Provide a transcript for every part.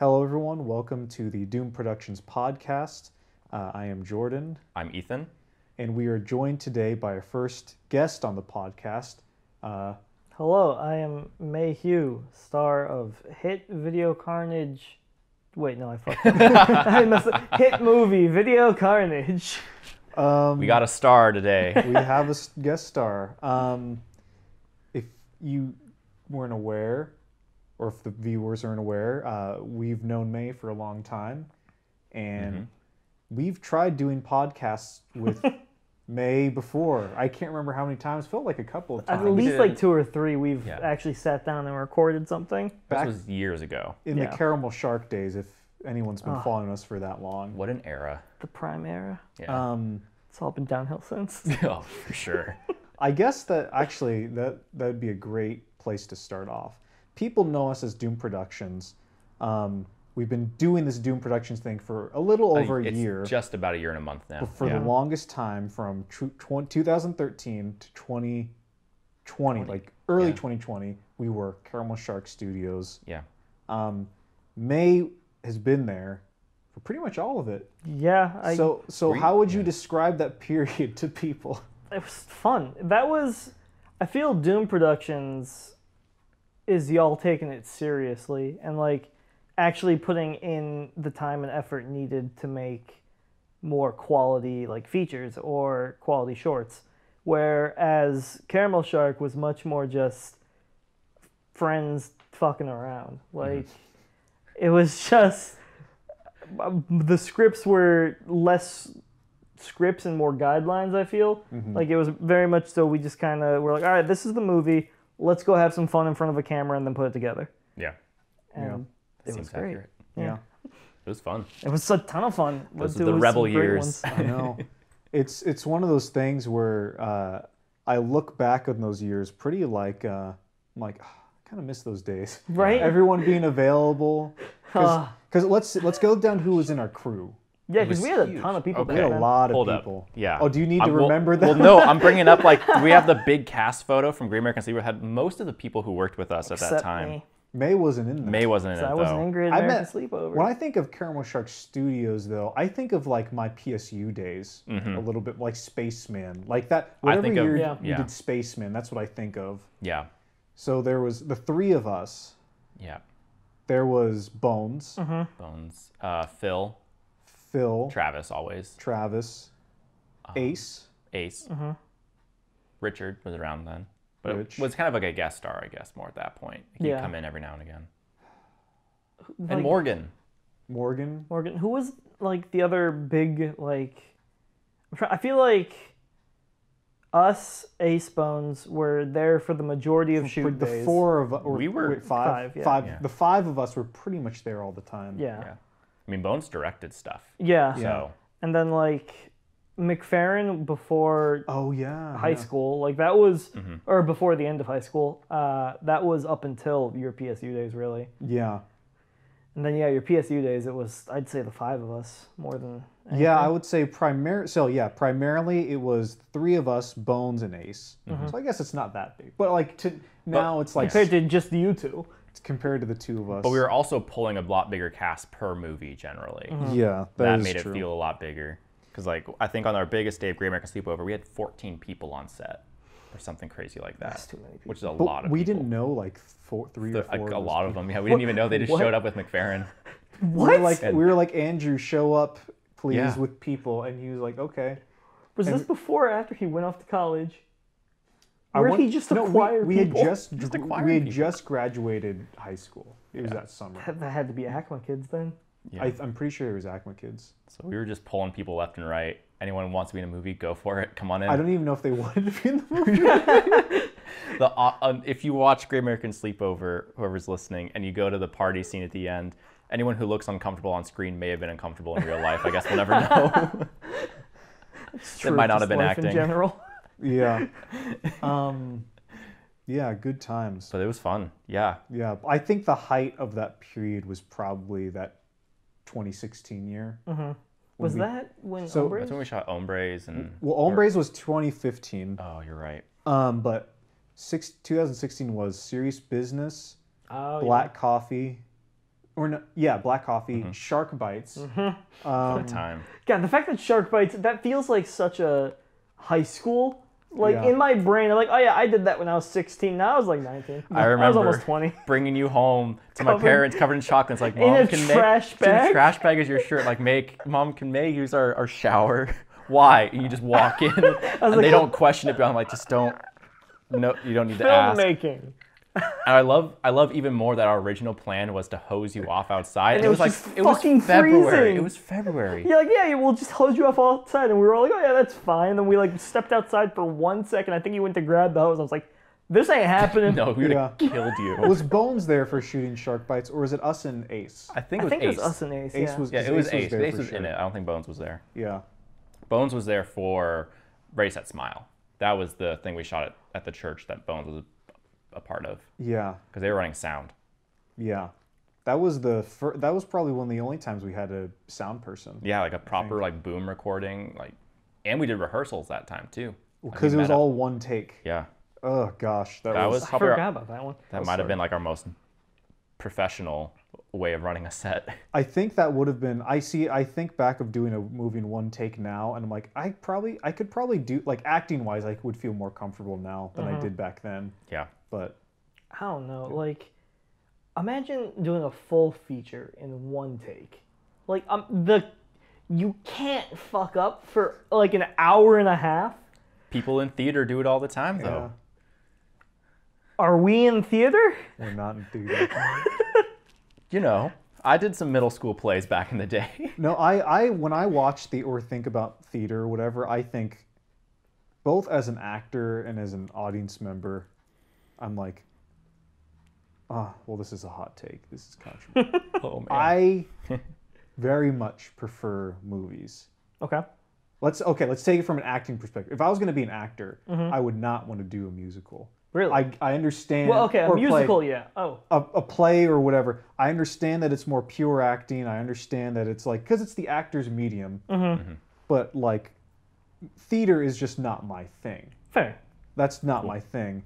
Hello, everyone. Welcome to the Doomed Productions podcast. Uh, I am Jordan, I'm Ethan. and we are joined today by our first guest on the podcast. Uh, Hello, I am May Hue, star of hit video Carnage. Wait, no, I fucked up. I messed up. Hit movie Video Carnage. um, We got a star today. we have a guest star. Um, if you weren't aware, or if the viewers aren't aware, uh, we've known May for a long time, and we've tried doing podcasts with May before. I can't remember how many times. Felt like a couple of times. At least like two or three, we've Yeah. actually sat down and recorded something. Back this was years ago. in Yeah. the Caramel Shark days, if anyone's been Ah. following us for that long. What an era. The prime era. Yeah. Um, It's all been downhill since. oh, for sure. I guess that actually that that would be a great place to start off. People know us as Doomed Productions. Um, we've been doing this Doomed Productions thing for a little over a it's year. just about a year and a month now. but for yeah. the longest time, from tw- tw- 2013 to 2020, like early yeah. 2020, we were Caramel Shark Studios. yeah. Um, May has been there for pretty much all of it. yeah, I, so, so Were how would you yeah. describe that period to people? it was fun. That was, I feel Doomed Productions is y'all taking it seriously and like actually putting in the time and effort needed to make more quality like features or quality shorts. Whereas Caramel Shark was much more just friends fucking around. Mm-hmm. Like it was just um, the scripts were less scripts and more guidelines. I feel mm-hmm. like it was very much so. We just kind of were like, all right, this is the movie. Let's go have some fun in front of a camera and then put it together. Yeah. And it Seems was great. accurate. Yeah. It was fun. It was a ton of fun. Those There are the was rebel years. ones. I know. it's it's one of those things where uh, I look back on those years pretty like uh, I'm like "Ah, I kind of miss those days. Right? Everyone being available. Ah. Because let's let's go down who was in our crew. Yeah, because we had a huge. ton of people Okay. We had a lot of Hold people. up. Yeah. Oh, do you need to I'm- well- remember that? Well, no, I'm bringing up like we have the big cast photo from Great American Sleeper. Had most of the people who worked with us at that Except time. me. May wasn't in that. May wasn't in So it I wasn't though. in Great I American met- Sleepover. When I think of Caramel Shark Studios, though, I think of like my PSU days a little bit, like Spaceman, like that. Whatever Mm-hmm. think of- year Yeah. you yeah. did Spaceman, that's what I think of. Yeah. So there was the three of us. Yeah. There was Bones, Mm-hmm. Bones. Uh, Phil. Phil, Travis always. Travis, Uh-huh. Ace. Ace. Mm-hmm. Richard was around then. But Rich. it was kind of like a guest star, I guess, more at that point. He'd Yeah. come in every now and again. Like, and Morgan. Morgan. Morgan, who was like the other big like? I'm try- I feel like us Ace Bones were there for the majority of shoot But the days. four of or, We were- five, Five, yeah. five- Yeah. The five of us were pretty much there all the time. Yeah. Yeah. I mean, Bones directed stuff. yeah, So, and then like McFarren before Oh yeah. high yeah. school, like that was, Mm-hmm. or before the end of high school. Uh, that was up until your PSU days, really. Yeah. And then yeah, your PSU days, it was I'd say the five of us more than. Yeah, I would say primary. So yeah, primarily it was three of us, Bones and Ace. Mm-hmm. So I guess it's not that big. But like to now, it's like compared to just you two. Compared to the two of us. but we were also pulling a lot bigger cast per movie generally. Mm-hmm. Yeah, That is made true. it feel a lot bigger. Because like I think on our biggest day of Great American Sleepover, we had 14 people on set, or something crazy like that. That's too many people. Which is a But lot of we people. didn't know like four, three or four. a, a those lot of them. Yeah, we didn't even know they just What? showed up with McFerrin. We What were like And- we were like Andrew, show up, please, Yeah. with people, and he was like, okay. was this before or after he went off to college? I Where want- he just no, acquired we, had people? just, Just we had people. just graduated high school. It was that summer. That that had to be Acma kids then. Yeah. I, I'm pretty sure it was Acma kids. so we were just pulling people left and right. Anyone who wants to be in a movie, go for it. Come on in. I don't even know if they wanted to be in the movie. the uh, um, if you watch Great American Sleepover, whoever's listening, and you go to the party scene at the end, anyone who looks uncomfortable on screen may have been uncomfortable in real life. I guess we'll never know. True, might not just have been life in general. Yeah. Um, yeah, good times. but it was fun. Yeah. Yeah, I think the height of that period was probably that 2016 year. Was we- that when So- Umbre- That's when we shot Ombres and. Well, Hombres was 2015, Oh, you're right. um, but six, 2016 was Serious Business, Oh, yeah. Black Coffee, or no, yeah, black coffee, Mm-hmm. shark bites. Mm-hmm. What a time. God, the fact that shark bites that feels like such a high school. Like Yeah. in my brain, I'm like, oh yeah, I did that when I was 16. Now I was like 19. I remember I was almost 20. bringing you home to my parents covered in chocolate. It's like, In mom a can trash make, in a bag? trash bag is your shirt. Like, make mom can make use our, our shower? Why? And you just walk in, and like, they don't question it. But I'm like, just don't. No, you don't need to ask. Filmmaking. And I love, I love even more that our original plan was to hose you off outside. And it it was, was like just it was fucking February. freezing. It was February. You're like, yeah, yeah, we'll just hose you off outside. And we were all like, oh yeah, that's fine. And we like stepped outside for one second. I think you went to grab the hose. I was like, this ain't happening. No, we would have Yeah. killed you. Was Bones there for shooting shark bites, or is it us and Ace? I think it was think Ace. it was us and Ace. Ace yeah. was- yeah, it was Ace was Ace. there Ace for was in it. I don't think Bones was there. Yeah. Bones was there for Ready Set Smile. That was the thing we shot at, at the church that Bones was a, a part of Yeah. because they were running sound. Yeah. That was the fir- that was probably one of the only times we had a sound person. Yeah, like a proper like boom recording, like, and we did rehearsals that time too. Because it was met up. all one take. Yeah, Oh gosh, that, that was, was I probably our- forgot about that one. that was might have been like our most professional way of running a set. I think that would have been. I see. I think back of doing a movie in one take now, and I'm like, I probably, I could probably do like acting wise, I would feel more comfortable now than Mm-hmm. I did back then. Yeah, But I don't know. Like, imagine doing a full feature in one take. Like, um, the you can't fuck up for like an hour and a half. people in theater do it all the time yeah, though. Are we in theater? we're not in theater. You know, I did some middle school plays back in the day. no, I, I when I watch the or think about theater or whatever, I think both as an actor and as an audience member, I'm like, ah, well, this is a hot take. This is controversial. oh. I very much prefer movies. Okay. Let's okay. Let's take it from an acting perspective. If I was going to be an actor, I would not want to do a musical. Really? I, I understand. well, okay, a or play- musical, yeah. Oh, a, a play or whatever. I understand that it's more pure acting. I understand that it's like because it's the actor's medium. Mm-hmm. But like, theater is just not my thing. fair. That's not my thing.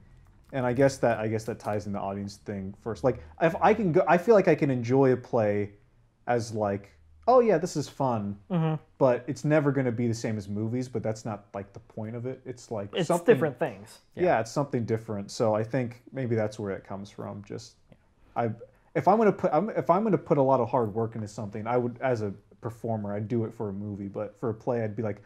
And I guess that I guess that ties in the audience thing first. Like if I can go, I feel like I can enjoy a play as like, oh yeah, this is fun. Mm-hmm. But it's never going to be the same as movies. But that's not like the point of it. It's like It's something different things. yeah. it's something different. So I think maybe that's where it comes from. Just I if I'm gonna put I'm, if I'm gonna put a lot of hard work into something, I would as a performer I'd do it for a movie, but for a play I'd be like,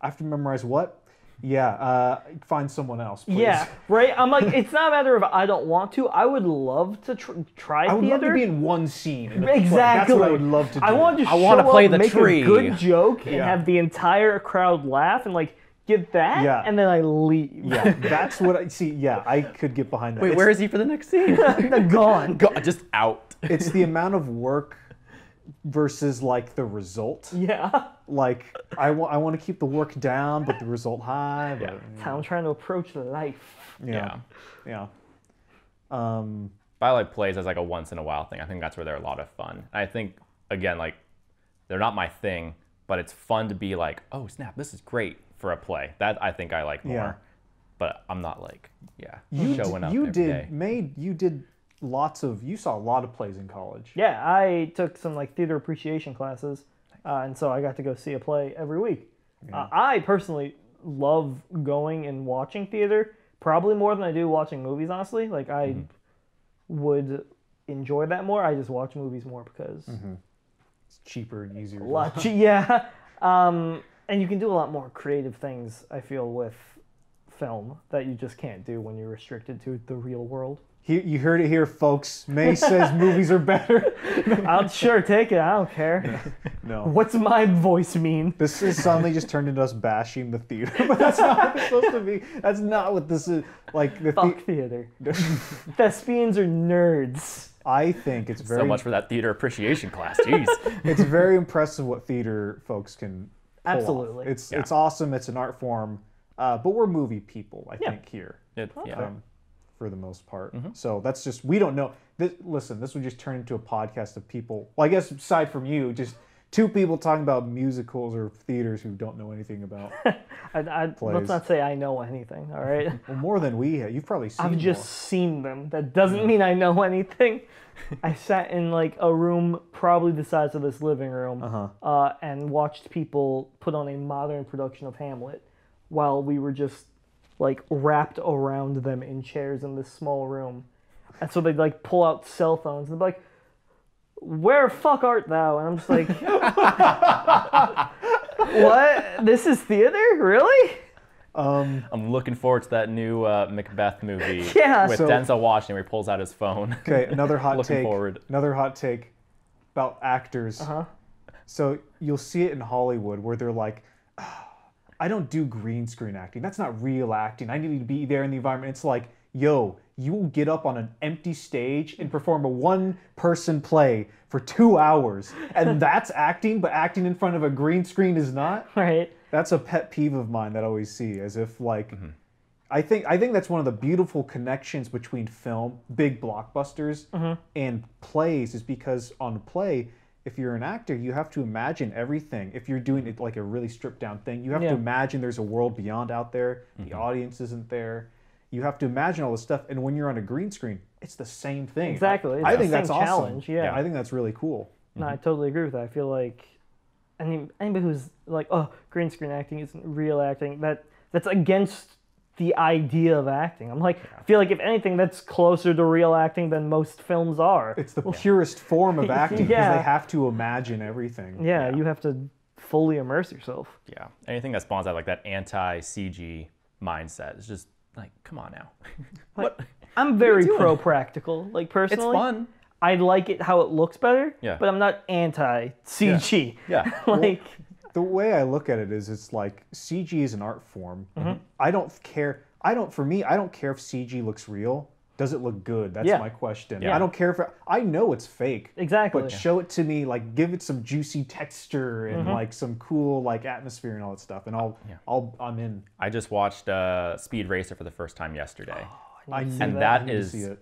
I have to memorize what? Yeah, uh, find someone else. Please. Yeah, right. I'm like, it's not a matter of I don't want to. I would love to tr- try I would theater. love to be in one scene. In a play. Exactly. That's what I would love to do. I want to. I wanna play up, the make tree. a good joke, and Yeah. have the entire crowd laugh, and like get that, Yeah. and then I leave. Yeah, that's what I see. Yeah, I could get behind that. Wait, It's- where is he for the next scene? They're gone. Go, just out. it's the amount of work versus like the result. Yeah. Like I want I want to keep the work down, but the result high. But, That's how I'm trying to approach life. yeah. yeah. Um, But I like plays as like a once in a while thing. I think that's where they're a lot of fun. I think again, like they're not my thing, but it's fun to be like, oh snap, this is great for a play. That I think I like more. Yeah. But I'm not like, yeah, you showing d- up you every did day. made you did lots of you saw a lot of plays in college. Yeah, I took some like theater appreciation classes, uh, and so I got to go see a play every week. Uh, I personally love going and watching theater, probably more than I do watching movies. Honestly, like I Mm-hmm. would enjoy that more. I just watch movies more because It's cheaper and easier. a lot. che- yeah, um, and you can do a lot more creative things. I feel with film that you just can't do when you're restricted to the real world. He, you heard it here, folks. May says movies are better. I'll sure take it. I don't care. No. What's my voice mean? This is suddenly just turned into us bashing the theater, but that's not what it's supposed to be. That's not what this is. Like the. Fuck The, theater. Thespians are nerds. I think it's very so much for that theater appreciation class. Jeez. it's very impressive what theater folks can. pull off. Absolutely. It's Yeah. it's awesome. It's an art form, uh, but we're movie people. I Yeah. think here. It- yeah. um, for the most part. Mm-hmm. So that's just we don't know. This, listen, this would just turn into a podcast of people. Well, I guess aside from you, just two people talking about musicals or theaters who don't know anything about. I, I, let's not say I know anything. All right. well, more than we have. You've probably seen. I've just more. seen them. That doesn't mean I know anything. I sat in like a room probably the size of this living room Uh-huh. uh, and watched people put on a modern production of Hamlet while we were just like wrapped around them in chairs in this small room. And so they'd like pull out cell phones and they'd be like, Where fuck art thou? And I'm just like, What? This is theater? Really? Um, I'm looking forward to that new uh, Macbeth movie Yeah. with So- Denzel Washington where he pulls out his phone. okay, another hot Looking take. forward. Another hot take about actors. Uh-huh. So you'll see it in Hollywood where they're like, "Ah, I don't do green screen acting. That's not real acting. I need to be there in the environment. It's like, yo, you will get up on an empty stage and perform a one person play for two hours. And that's acting, but acting in front of a green screen is not. Right. That's a pet peeve of mine that I always see, as if like mm-hmm. I think I think that's one of the beautiful connections between film, big blockbusters, mm-hmm. and plays is because on a play, if you're an actor, you have to imagine everything. If you're doing it like a really stripped down thing, you have Yeah. to imagine there's a world beyond out there. The mm-hmm. audience isn't there. You have to imagine all this stuff, and when you're on a green screen, it's the same thing. Exactly. It's I the think same that's awesome. challenge, yeah. I think that's really cool. No, I mm-hmm. totally agree with that. I feel like any anybody who's like, oh, green screen acting isn't real acting. That that's against the idea of acting. I'm like, I feel like if anything, that's closer to real acting than most films are. It's the purest form of acting because Yeah. they have to imagine everything. yeah, you have to fully immerse yourself. Yeah. Anything that spawns out like that anti CG mindset is just like, come on now. what? I'm very doing? pro practical. Like It's personally, fun. I like it how it looks better. Yeah. But I'm not anti CG. Yeah. like the way I look at it is it's like CG is an art form. I don't care. I don't for me, I don't care if CG looks real. Does it look good? That's Yeah. my question. Yeah. I don't care if it, I know it's fake. Exactly. But show it to me, like give it some juicy texture and Mm-hmm. like some cool like atmosphere and all that stuff, and I'll I'll I'm in. I just watched uh, Speed Racer for the first time yesterday. I need, And I that see it.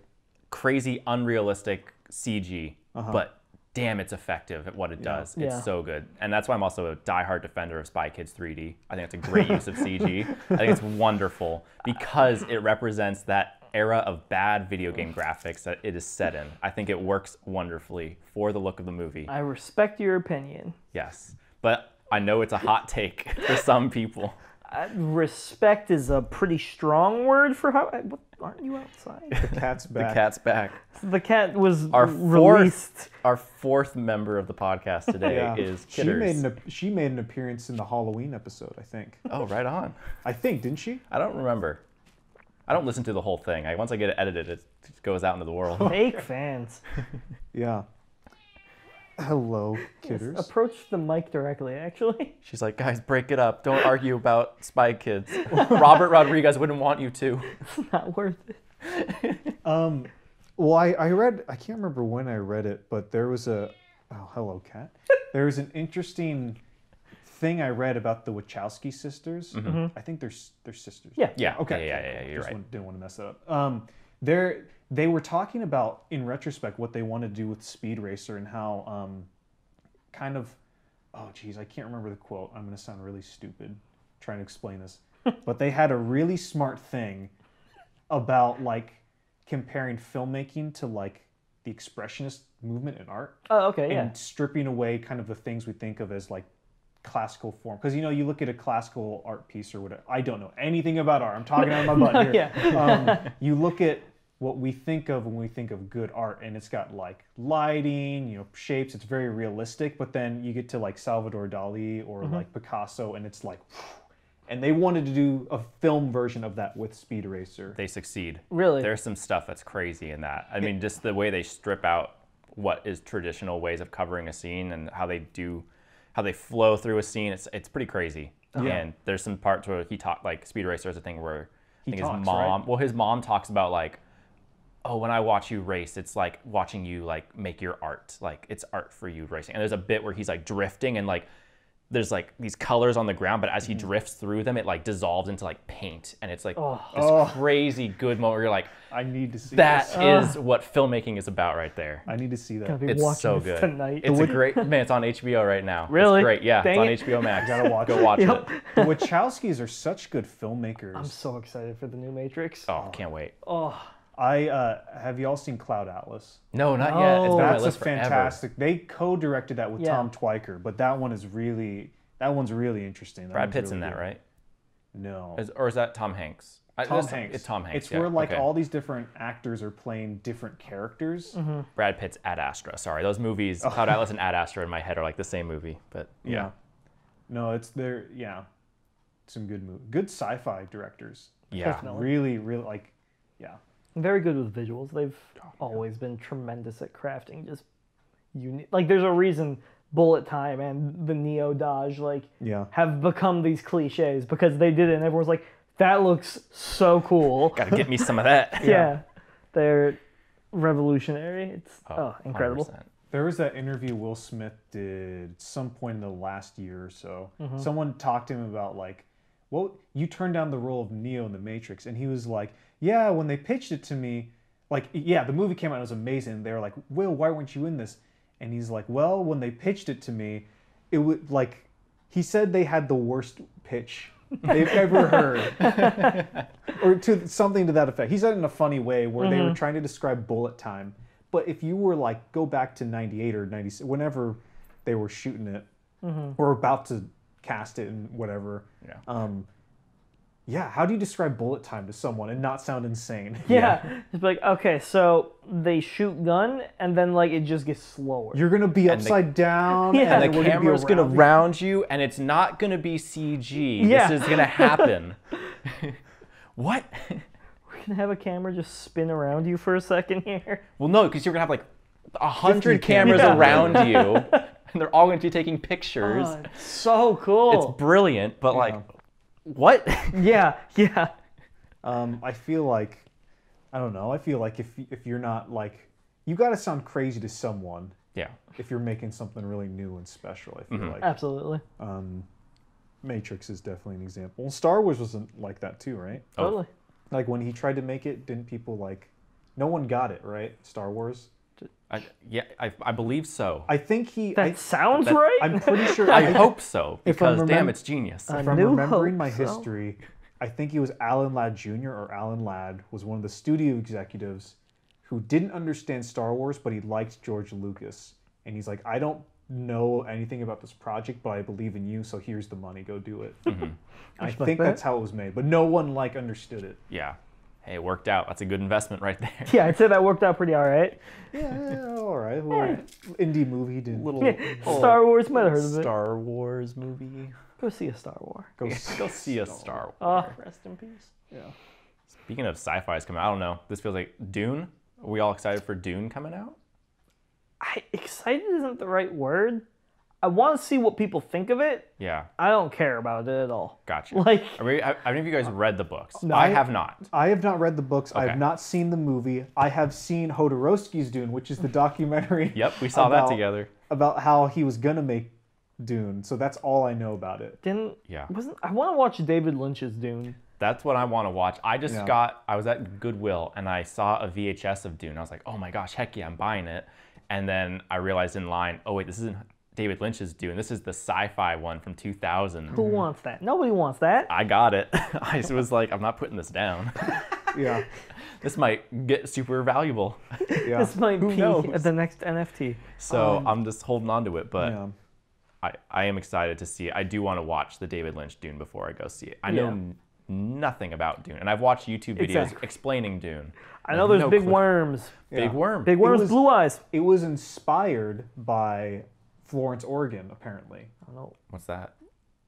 Crazy, unrealistic CG, but damn, it's effective at what it does. Yeah. It's so good. And that's why I'm also a diehard defender of Spy Kids 3D. I think it's a great use of CG. I think it's wonderful because it represents that era of bad video game graphics that it is set in. I think it works wonderfully for the look of the movie. I respect your opinion. Yes. But I know it's a hot take for some people. Uh, respect is a pretty strong word for how. What, aren't you outside? The cat's The back. cat's back. the cat was Our released. fourth, our fourth member of the podcast today Yeah. is she made an she made an appearance in the Halloween episode. I think. oh, right on. I think didn't she? I don't remember. I don't listen to the whole thing. I, once I get it edited, it goes out into the world. Fake fans. Yeah. Hello, kidders. Approach the mic directly, actually. She's like, guys, break it up. Don't argue about Spy Kids. Robert Rodriguez wouldn't want you to. It's not worth it. Um, well, I, I read, I can't remember when I read it, but there was a, oh, hello, cat. there was an interesting thing I read about the Wachowski sisters. I think they're, they're sisters. Yeah. Yeah. Okay. Yeah, yeah, yeah, you're Just right. one- didn't want to mess that up. Um, they're, they were talking about, in retrospect, what they want to do with Speed Racer and how um, kind of, oh, geez, I can't remember the quote. I'm going to sound really stupid trying to explain this. but they had a really smart thing about like comparing filmmaking to like the expressionist movement in art Oh, okay, yeah. and stripping away kind of the things we think of as like classical form because you know you look at a classical art piece or whatever i don't know anything about art i'm talking out of my butt here um, you look at what we think of when we think of good art and it's got like lighting you know shapes it's very realistic but then you get to like salvador dali or mm-hmm. like picasso and it's like and they wanted to do a film version of that with speed racer They succeed. Really? There's some stuff that's crazy in that. I mean, just the way they strip out what is traditional ways of covering a scene and how they do, how they flow through a scene. It's it's pretty crazy. And there's some parts where he talked like Speed Racer is a thing where I think talks, his right? mom. Well, his mom talks about like, oh, when I watch you race, it's like watching you like make your art. Like it's art for you racing. And there's a bit where he's like drifting and like there's like these colors on the ground, but as Mm-hmm. he drifts through them, it like dissolves into like paint, and it's like Oh. this Oh. crazy good moment where you're like, I need to see that this. is what filmmaking is about right there. I need to see that. be It's so good. tonight. It's a great man. It's on HBO right now. It's Really? great. Yeah, Dang it's it. on HBO Max. Gotta watch Go it. watch Yep. it. The Wachowskis are such good filmmakers. I'm so excited for the new Matrix. Oh, can't wait. Oh, I uh, have you all seen Cloud Atlas? No, not No. yet. It's been That's a list forever. fantastic. They co-directed that with Yeah. Tom Tykwer, but that one is really that one's really interesting. That Brad Pitt's really in that, good. right? No, Is, or is that Tom Hanks? I- Tom that's- Hanks. It's Tom Hanks. It's yeah. where like okay. all these different actors are playing different characters. Mm-hmm. Brad Pitt's Ad Astra. Sorry, those movies, Cloud Atlas and Ad Astra in my head are like the same movie. But Yeah. yeah, No, it's there. Yeah, some good movie, good sci-fi directors. yeah. Definitely. Really, really like, yeah. Very good with visuals. They've Oh, always been tremendous at crafting just unique. Like, there's a reason Bullet Time and the Neo Dodge like Yeah. have become these cliches because they did it, and everyone's like, "That looks so cool." Got to get me some of that. yeah. they're revolutionary. It's oh, incredible. 100%. There was that interview Will Smith did some point in the last year or so. Mm-hmm. Someone talked to him about like, well, you turned down the role of Neo in the Matrix, and he was like, yeah, when they pitched it to me, like, yeah, the movie came out, it was amazing. They were like, Will, why weren't you in this? And he's like, well, when they pitched it to me, it would like, he said they had the worst pitch they've ever heard, or to something to that effect. He said it in a funny way where they were trying to describe bullet time. But if you were like go back to '98 or '96, whenever they were shooting it or about to cast it and whatever, Yeah. um, yeah, how do you describe bullet time to someone and not sound insane? Yeah, it's like okay, so they shoot gun, and then like it just gets slower. You're gonna be the- upside down, Yeah. and, And the we're gonna camera's gonna round you, and it's not gonna be CG. Yeah. This is gonna happen. what? We're gonna have a camera just spin around you for a second here. Well, no, because you're gonna have like a hundred cameras cameras. around you, and they're all going to be taking pictures. Oh, it's so cool. It's brilliant, but like, what? yeah, yeah. Um, I feel like, I don't know. I feel like if if you're not like, you got to sound crazy to someone yeah. if you're making something really new and special. I feel Mm-hmm. like Absolutely. um, Matrix is definitely an example. Star Wars wasn't like that too, right? Oh. Totally. Like when he tried to make it, didn't people like? No one got it right. Star Wars. I, yeah, I, I believe so. I think he. That I, sounds that- right. I'm pretty sure. I hope so If I'm because damn, it's genius. Uh, if I'm remembering my so. history, I think it was Alan Ladd Jr. or Alan Ladd was one of the studio executives who didn't understand Star Wars, but he liked George Lucas, and he's like, I don't know anything about this project, but I believe in you, so here's the money, go do it. I think that's how it was made, but no one like understood it. yeah. Hey, it worked out. That's a good investment right there. yeah, I'd say that worked out pretty all right. Yeah, yeah, all right, well, indie movie did Little Star Wars, might have heard of it. Star Wars movie. Go see a Star Wars. go, Go see a Star Wars. Oh, rest in peace. Yeah. Speaking of sci-fi's coming, out, I don't know. This feels like Dune. Are we all excited for Dune coming out? I, excited isn't the right word. I want to see what people think of it. Yeah, I don't care about it at all. gotcha. Like, Are we, have any of you guys uh, read the books? No. I have not. I have not read the books. I Okay. have not seen the movie. I have seen Jodorowsky's Dune, which is the documentary. Yep, we saw about- that together. About how he was gonna make Dune. So that's all I know about it. didn't Yeah. wasn't I want to watch David Lynch's Dune. That's what I want to watch. I just Yeah. got, I was at Goodwill and I saw a VHS of Dune. I was like, oh my gosh, heck yeah, I'm buying it. And then I realized in line, oh wait, this isn't David Lynch's Dune. This is the sci-fi one from 2000. Who mm-hmm. wants that? Nobody wants that. I got it. I was like, I'm not putting this down. Yeah. this might get super valuable. Yeah. This might Who be knows? the next NFT. So um, I'm just holding on to it. But yeah. I, I am excited to see it. I do want to watch the David Lynch Dune before I go see it. I know Yeah. n- nothing about Dune, and I've watched YouTube videos Exactly. explaining Dune. I know there's no big clue. worms. Big Yeah. worm. Big worms, was- blue eyes. It was inspired by Florence, Oregon, apparently. I don't know. What's that?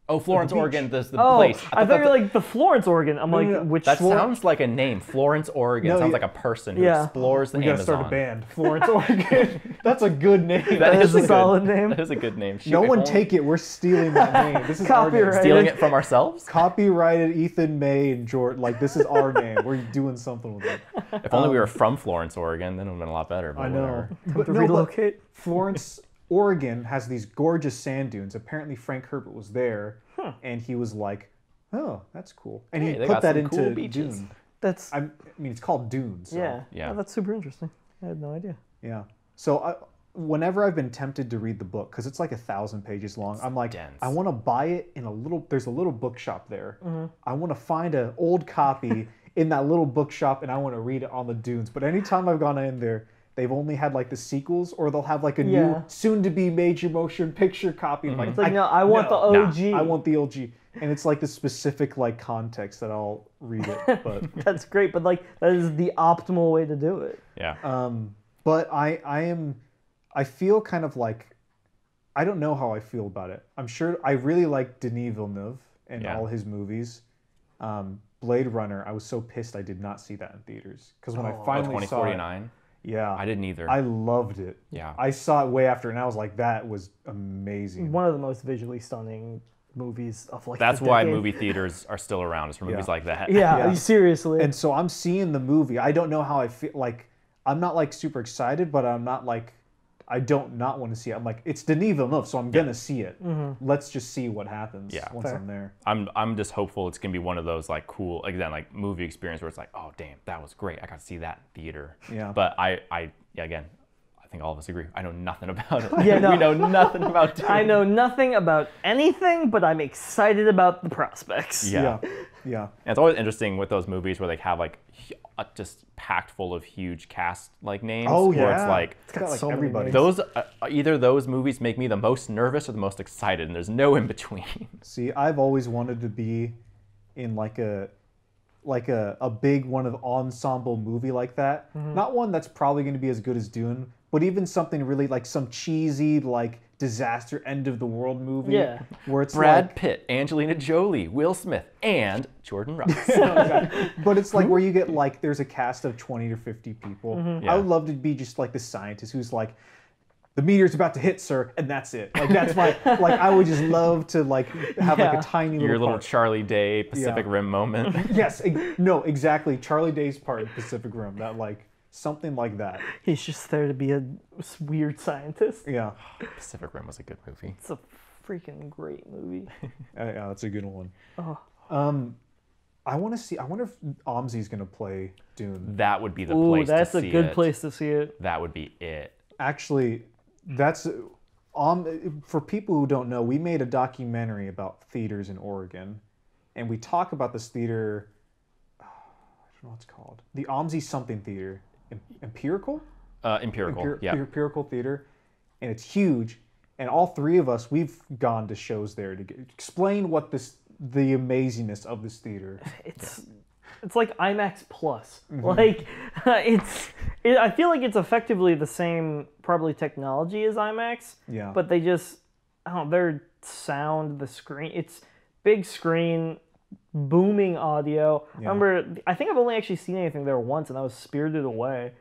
Oh, Florence, beach. Oregon. This the Oh, place. I thought that you were like the Florence, Oregon. I'm like, no, no. which That Flor- sounds like a name. Florence, Oregon. No, sounds you- like a person who Yeah. explores the We gotta start a band. Florence, Oregon. That's a good name. That That is a good- solid name. That is a good name. Shoot, no if one only- take it. We're stealing that name. This is our name. Copyright. stealing it from ourselves. Copyrighted Ethan May and George. Like this is our name. We're doing something with it. If only we um, were from Florence, Oregon, then it would have been a lot better. But I know. whatever. But, to relocate. Florence, Oregon has these gorgeous sand dunes. Apparently, Frank Herbert was there, and he was like, "Oh, that's cool," and Hey, he put that into cool beaches. Dune. That's I I mean, it's called Dune. So, yeah. Yeah. Oh, that's super interesting. I had no idea. Yeah. So I, whenever I've been tempted to read the book, because it's like a thousand pages long, I'm like, dense. I want to buy it in a little. There's a little bookshop there. Mm-hmm. I want to find an old copy in that little bookshop, and I want to read it on the dunes. But anytime I've gone in there, they've only had like the sequels, or they'll have like a Yeah. new, soon-to-be major motion picture copy. I'm like, It's like no, I want no, the nah, OG. I want the OG, and it's like the specific like context that I'll read it. But That's great, but like that is the optimal way to do it. Yeah. Um, but I I am I feel kind of like I don't know how I feel about it. I'm sure I really like Denis Villeneuve and Yeah. all his movies. Um, Blade Runner, I was so pissed I did not see that in theaters because when I Oh, finally saw it, 2049. Yeah, I didn't either. I loved it. yeah. I saw it way after, and I was like, that was amazing. One of the most visually stunning movies of like. That's why decade. movie theaters are still around. Is for movies Yeah. like that. Yeah, Yeah. seriously. And so I'm seeing the movie. I don't know how I feel. Like I'm not like super excited, but I'm not like I don't not want to see it. I'm like it's Denis Villeneuve, so I'm gonna see it. Mm-hmm. Let's just see what happens Yeah. once Fair. I'm there. I'm I'm just hopeful it's gonna be one of those like cool again like movie experience where it's like oh damn that was great I got to see that in theater. Yeah. But I I yeah, again I think all of us agree I know nothing about it. Yeah, no. we know nothing about. Dune. I know nothing about anything, but I'm excited about the prospects. Yeah. Yeah. Yeah. And it's always interesting with those movies where they have like hu- just packed full of huge cast like names. Oh Where yeah. it's like it's got like so everybody. those uh, either those movies make me the most nervous or the most excited, and there's no in between. See, I've always wanted to be in like a like a, a big one of ensemble movie like that. Mm-hmm. Not one that's probably going to be as good as Dune, but even something really like some cheesy like disaster end of the world movie. Yeah. Where it's Brad like, Pitt, Angelina Jolie, Will Smith, and Jordan Ross. but it's like where you get like there's a cast of 20 to 50 people. Mm-hmm. Yeah. I would love to be just like the scientist who's like the meteor's about to hit, sir, and that's it. Like that's my like I would just love to like have like a tiny Your little little part. Charlie Day Pacific Yeah. Rim moment. yes, ex- no, exactly. Charlie Day's part in Pacific Rim. That like something like that. He's just there to be a weird scientist. Yeah, Pacific Rim was a good movie. It's a freaking great movie. Uh, yeah, that's a good one. Oh. Um, I want to see. I wonder if OMSI's gonna play Dune. That would be the Ooh, place that's to a see good it. place to see it. That would be it. Actually, that's um for people who don't know. We made a documentary about theaters in Oregon, and we talk about this theater. I don't know what it's called. The Omzi something theater, Em- Empirical. Uh, empirical. Empir- yeah. Empirical Theater, and it's huge. And all three of us, we've gone to shows there to get, explain what this, the amazingness of this theater. It's it's like IMAX plus. Mm-hmm. Like it's it, I feel like it's effectively the same probably technology as IMAX, Yeah. but they just I don't know, their sound, the screen, it's big screen, booming audio. I remember I think I've only actually seen anything there once and that was Spirited Away.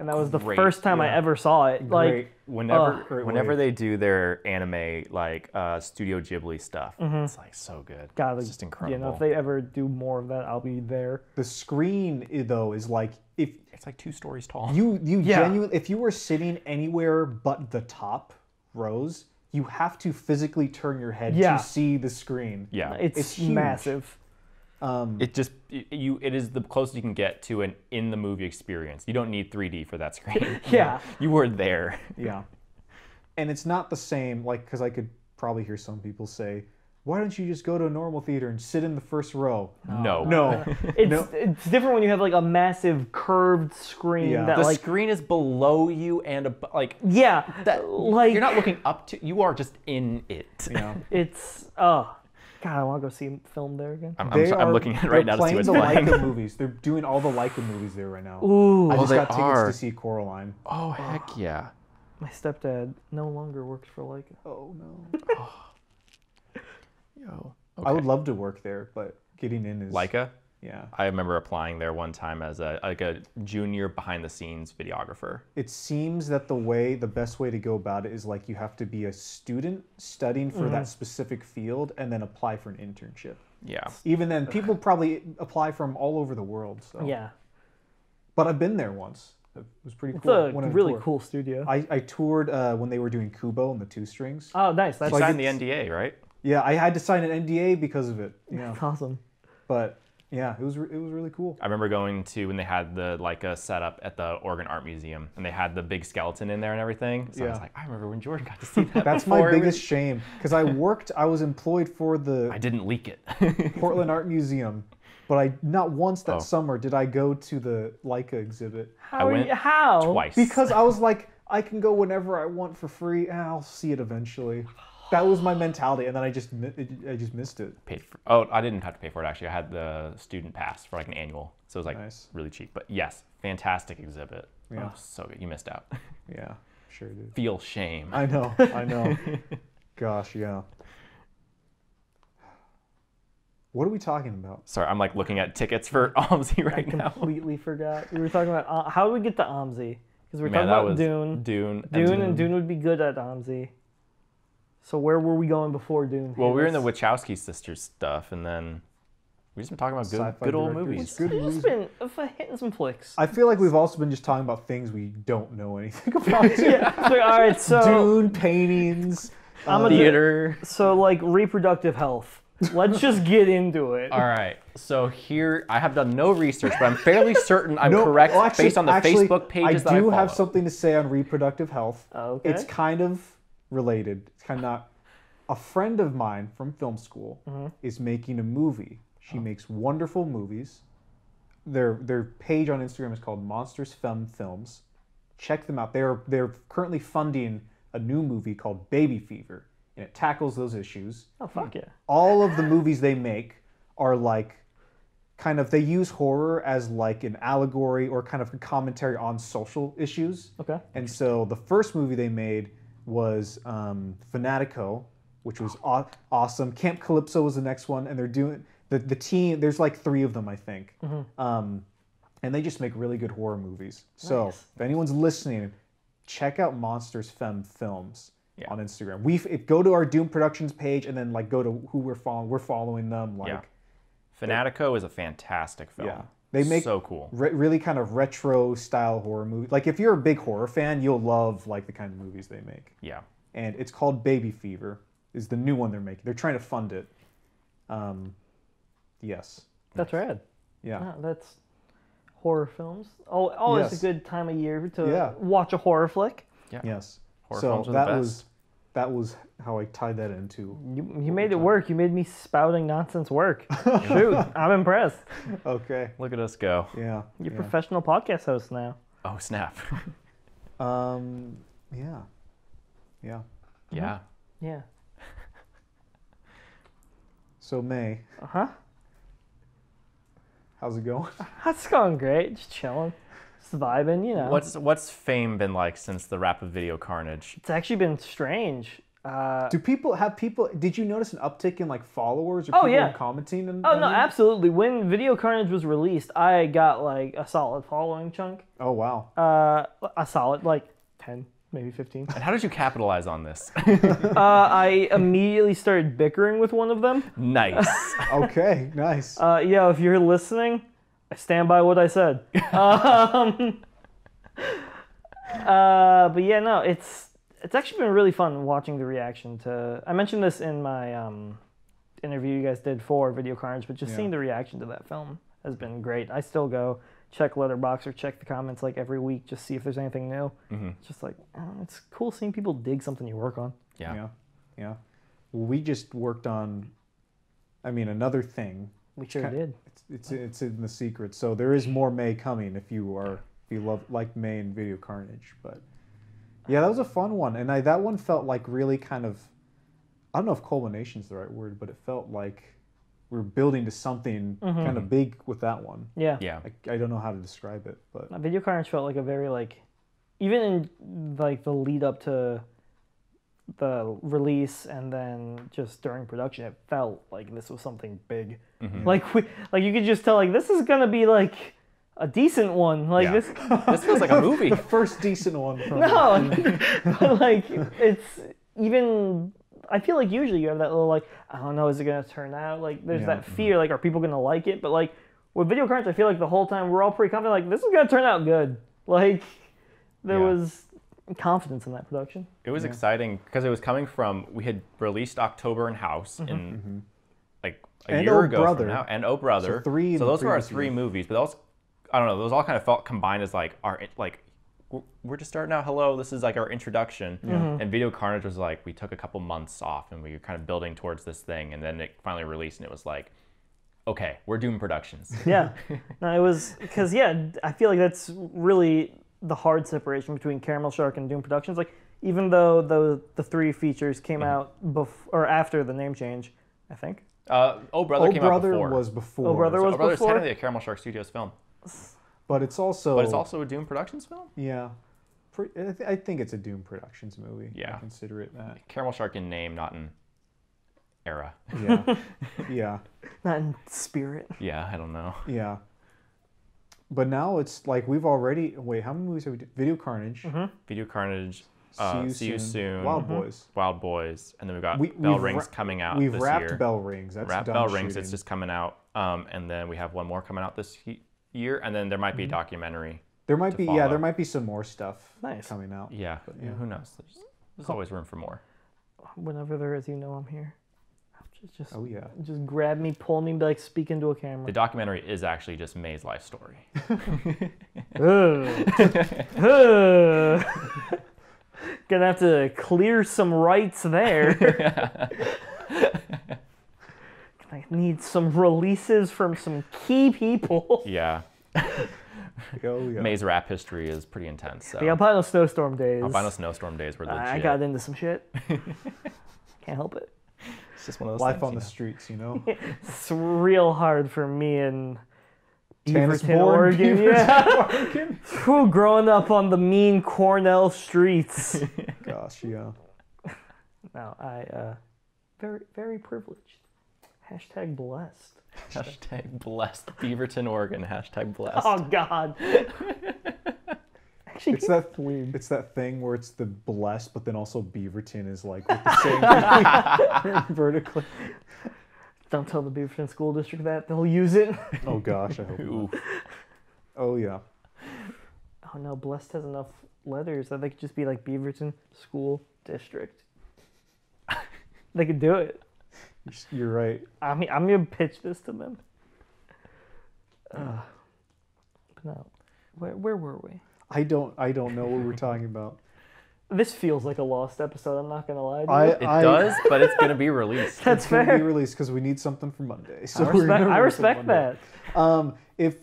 And that was the Great, first time I ever saw it. Like Great. Whenever, great whenever they do their anime like uh, Studio Ghibli stuff, it's like so good. God, it's just incredible. You know, if they ever do more of that, I'll be there. The screen though is like if it's like two stories tall. you you Yeah. genuinely if you were sitting anywhere but the top rows, you have to physically turn your head Yeah. to see the screen. yeah, It's, It's huge. massive. Um, it just it, you it is the closest you can get to an in the movie experience. You don't need 3D for that screen. Yeah. you were there. yeah. And it's not the same like because I could probably hear some people say, "Why don't you just go to a normal theater and sit in the first row?" No, No. It's No. it's different when you have like a massive curved screen Yeah. that the like screen is below you and ab- like yeah that. like you're not looking up to. You are just in it. Yeah. it's oh god I want to go see a film there again. I'm, I'm, They so- I'm are- looking at it right now to see playing what's the playing. Laika movies. They're doing all the Laika movies there right now. Ooh, I just oh, they got tickets are. to see Coraline. Oh heck yeah! my stepdad no longer works for Laika. Oh no. Yo, I would love to work there, but getting in is Leica. Yeah. I remember applying there one time as a like a junior behind the scenes videographer. It seems that the way the best way to go about it is like you have to be a student studying for Mm-hmm. that specific field and then apply for an internship. Yeah. Even then, people probably apply from all over the world. So. Yeah, But I've been there once. It was pretty It's cool. a Went really tour. cool studio. I, I toured uh, when they were doing Kubo and the two strings. oh, nice. That's, So I Signed the NDA, right? Yeah, I had to sign an NDA because of it. Yeah, that's awesome. but yeah, it was re- it was really cool. I remember going to when they had the like a setup at the Oregon Art Museum, and they had the big skeleton in there and everything. So I was like, I remember when Jordan got to see that. That's my before. Was- biggest shame because I worked. I was employed for the I didn't leak it. Portland Art Museum, but I not once that Oh. summer did I go to the Laika exhibit How are went you? How? Twice. because I was like, I can go whenever I want for free, and I'll see it eventually. Oh That was my mentality, and then I just I just missed it. paid for. Oh, I didn't have to pay for it actually. I had the student pass for like an annual, so it was like Nice. really cheap. But yes, fantastic exhibit. Yeah. Oh, so good. You missed out. Yeah, sure did. Feel shame. I know, I know. Gosh, yeah. What are we talking about? Sorry, I'm like looking at tickets for OMSI I right now. completely forgot. We were talking about uh, how do we get to OMSI? Because we're Man, talking about was Dune. Dune. Dune and Dune would be good at OMSI. So where were we going before Dune? Well, hit we were in the us? Wachowski sisters stuff, and then we just been talking about good, good old movies. Good We've movies. just been uh, hitting some flicks. I feel like we've also been just talking about things we don't know anything about. yeah. So, all right. So Dune paintings. I'm uh, a Theater. so like reproductive health. Let's just get into it. All right. So here, I have done no research, but I'm fairly certain I'm No, correct well, actually- based on the actually, Facebook pages I I do follow. have something to say on reproductive health. Okay. It's kind of related. Of. A friend of mine from film school Mm-hmm. is making a movie. She Oh. makes wonderful movies. Their their page on Instagram is called Monsters Femme Films. Check them out. They're they're currently funding a new movie called Baby Fever, and it tackles those issues oh fuck yeah. all of the movies they make are like kind of they use horror as like an allegory or kind of a commentary on social issues Okay. and so the first movie they made was um, fanatico which was aw- awesome camp calypso was the next one and they're doing the, the team there's like three of them i think um, and they just make really good horror movies so Nice. if anyone's listening check out monsters femme films Yeah. on instagram we if go to our doomed productions page and then like go to who we're following we're following them like Yeah. Fanatico is a fantastic film. Yeah. They make so cool. re- really kind of retro style horror movie. Like if you're a big horror fan, you'll love like the kind of movies they make. Yeah. And it's called Baby Fever. Is the new one they're making. They're trying to fund it. Um, yes. That's rad. Yeah. Yeah, that's horror films. Oh, always Yes. a good time of year to Yeah. watch a horror flick. Yeah. Yes. Horror so films are the that best. was that was how I tied that into. You, you made it work. You made me spouting nonsense work. Shoot, I'm impressed. Okay. Look at us go. Yeah. You're yeah. professional podcast host now. Oh snap. Um. Yeah. Yeah. yeah. Yeah. So May, Uh huh. how's it going? That's going great. Just chilling, just vibing. You know. What's what's fame been like since the wrap of Video Carnage? It's actually been strange. Uh, Do people have people? Did you notice an uptick in like followers or Oh, people yeah. commenting? And, oh no, and- absolutely. When Video Carnage was released, I got like a solid following chunk. Oh wow. Uh, a solid like ten, maybe fifteen. And how did you capitalize on this? uh, I immediately started bickering with one of them. nice. Okay. nice. Uh, yo, if you're listening, I stand by what I said. um, uh, but yeah, no, it's it's actually been really fun watching the reaction to. I mentioned this in my um, interview you guys did for Video Carnage, but just Yeah. seeing the reaction to that film has been great. I still go check Letterboxd or check the comments like every week, just see if there's anything new. Mhm. It's just like I it's cool seeing people dig something you work on. Yeah. Yeah. Yeah. Well, we just worked on. I mean, another thing. We sure ki- did. It's, it's it's in the secret. So there is more May coming if you are if you love like May and Video Carnage. But yeah, that was a fun one, and I that one felt like really kind of. I don't know if culmination is the right word, but it felt like we are building to something Mm-hmm. kind of big with that one. Yeah. Yeah. I, I don't know how to describe it, but Video Carnage felt like a very like, even in like the lead up to the release and then just during production, it felt like this was something big. Mm-hmm. Like we, like you could just tell like this is gonna be like a decent one. Like Yeah. this, This feels like a movie. the first decent one. From no, but like it's even. I feel like usually you have that little like I don't know is it gonna turn out like there's Yeah. that fear like are people gonna like it but like with Video cards I feel like the whole time we're all pretty confident like this is gonna turn out good Like there Yeah. was confidence in that production. It was exciting because it was coming from we had released October in House mm-hmm. in mm-hmm. like a And year Oh ago Brother. from now, and Oh Brother. So three So the those were our three movies, but those I don't know. Those all kind of felt combined as like our like we're- we're just starting out. Hello, this is like our introduction. Mm-hmm. And Video Carnage was like we took a couple months off and we were kind of building towards this thing, and then it finally released, and it was like, okay, we're Doomed Productions. Yeah. no, it was because yeah, I feel like that's really the hard separation between Caramel Shark and Doomed Productions. Like even though the the three features came Mm-hmm. out before or after the name change, I think. Uh, oh Brother Oh came Brother out before. was before. Oh Brother So was oh Brother's before? technically a Caramel Shark Studios film, but it's also. but it's also a Doomed Productions film. Yeah. I, th- I think it's a Doomed Productions movie. Yeah. I consider it that. Caramel Shark in name, not in era. Yeah. yeah. Not in spirit. Yeah, I don't know. Yeah. But now it's like we've already wait. How many movies have we done? Video Carnage. Video Carnage, uh, See You Soon, Wild Boys. Wild Boys, and then we've got We- Bell we've Rings ra- coming out We've this wrapped year. Bell Rings. That's Wrap done Bell Rings, shooting. it's just coming out, um, and then we have one more coming out this he- year, and then there might be Mm-hmm. a documentary. There might to be yeah. There might be some more stuff Nice. coming out. Yeah, yeah. who knows? There's, there's always room for more. Whenever there is, you know I'm here. Just just Oh yeah. just grab me, pull me, be like speak into a camera. The documentary is actually just May's life story. Ugh. Ugh. Gonna have to clear some rights there. I need some releases from some key people. Yeah, Oh yeah. May's rap history is pretty intense. So. The albino snowstorm days. Albino snowstorm days were legit. I got into some shit. Can't help it. It's just one of those Life things, on the know? streets, you know. It's real hard for me in Tannis Beaverton, Oregon. Beaverton, Yeah. Whew, growing up on the mean Cornell streets. Gosh, yeah. no, I uh, very very privileged. Hashtag blessed. Hashtag blessed Beaverton, Oregon. Hashtag blessed. Oh God. Actually, It's that weird. It's that thing where it's the blessed, but then also Beaverton is like with the same vertically. Don't tell the Beaverton School District that they'll use it. Oh gosh, I hope. not. Oh yeah. Oh no, blessed has enough letters that they could just be like Beaverton School District. they could do it. You're- You're right. I mean, I'm gonna pitch this to them. Uh, but no, where where were we? I don't. I don't know what we're talking about. This feels like a lost episode. I'm not gonna lie. To I- you. It does, but it's gonna be released. That's it's gonna fair. be released because we need something for Monday. So I we're respect, I respect that. Um, if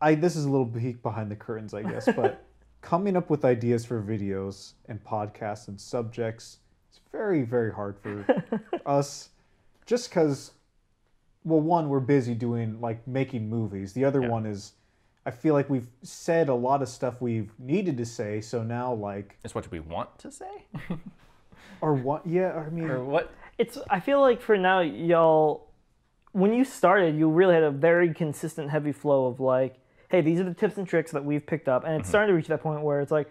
I this is a little peek behind the curtains, I guess, but coming up with ideas for videos and podcasts and subjects is very very hard for us, just because. Well, one we're busy doing like making movies. The other Yeah. one is, I feel like we've said a lot of stuff we've needed to say. So now like, It's what we want to say, or what? Yeah, I mean, or what? It's. I feel like for now, y'all, when you started, you really had a very consistent, heavy flow of like, hey, these are the tips and tricks that we've picked up, and it's mm-hmm. starting to reach that point where it's like,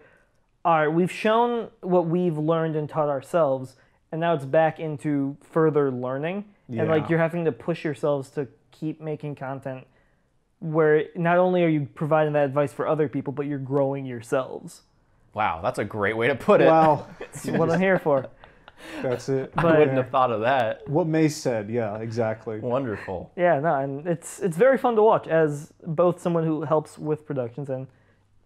all right, we've shown what we've learned and taught ourselves, and now it's back into further learning, and like you're having to push yourselves to keep making content where not only are you providing that advice for other people, but you're growing yourselves. Wow, that's a great way to put it. wow, That's what I'm here for. that's it. I wouldn't have thought of that. What May said, yeah, exactly. Wonderful. Yeah, no, and it's it's very fun to watch as both someone who helps with productions and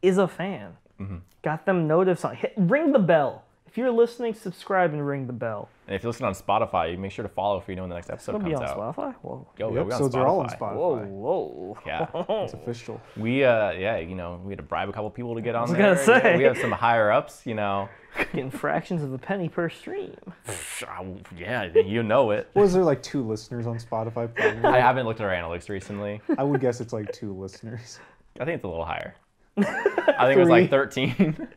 is a fan. Mm-hmm. Got them notice on hit, ring the bell. If you're listening, subscribe and ring the bell. And if you listen on Spotify, you make sure to follow for you know when the next episode It'll be comes on out. Spotify. Whoa, Yo, The yo, we on episodes are all on Spotify. Spotify. whoa, whoa. Yeah. It's official. We uh yeah, you know, we had to bribe a couple people to get on I was there. gonna you know, say. we have some higher ups, you know. Getting fractions of a penny per stream. Yeah, you know it. Was there like two listeners on Spotify? Probably. I haven't looked at our analytics recently. I would guess it's like two listeners. I think it's a little higher. I think it was like 13.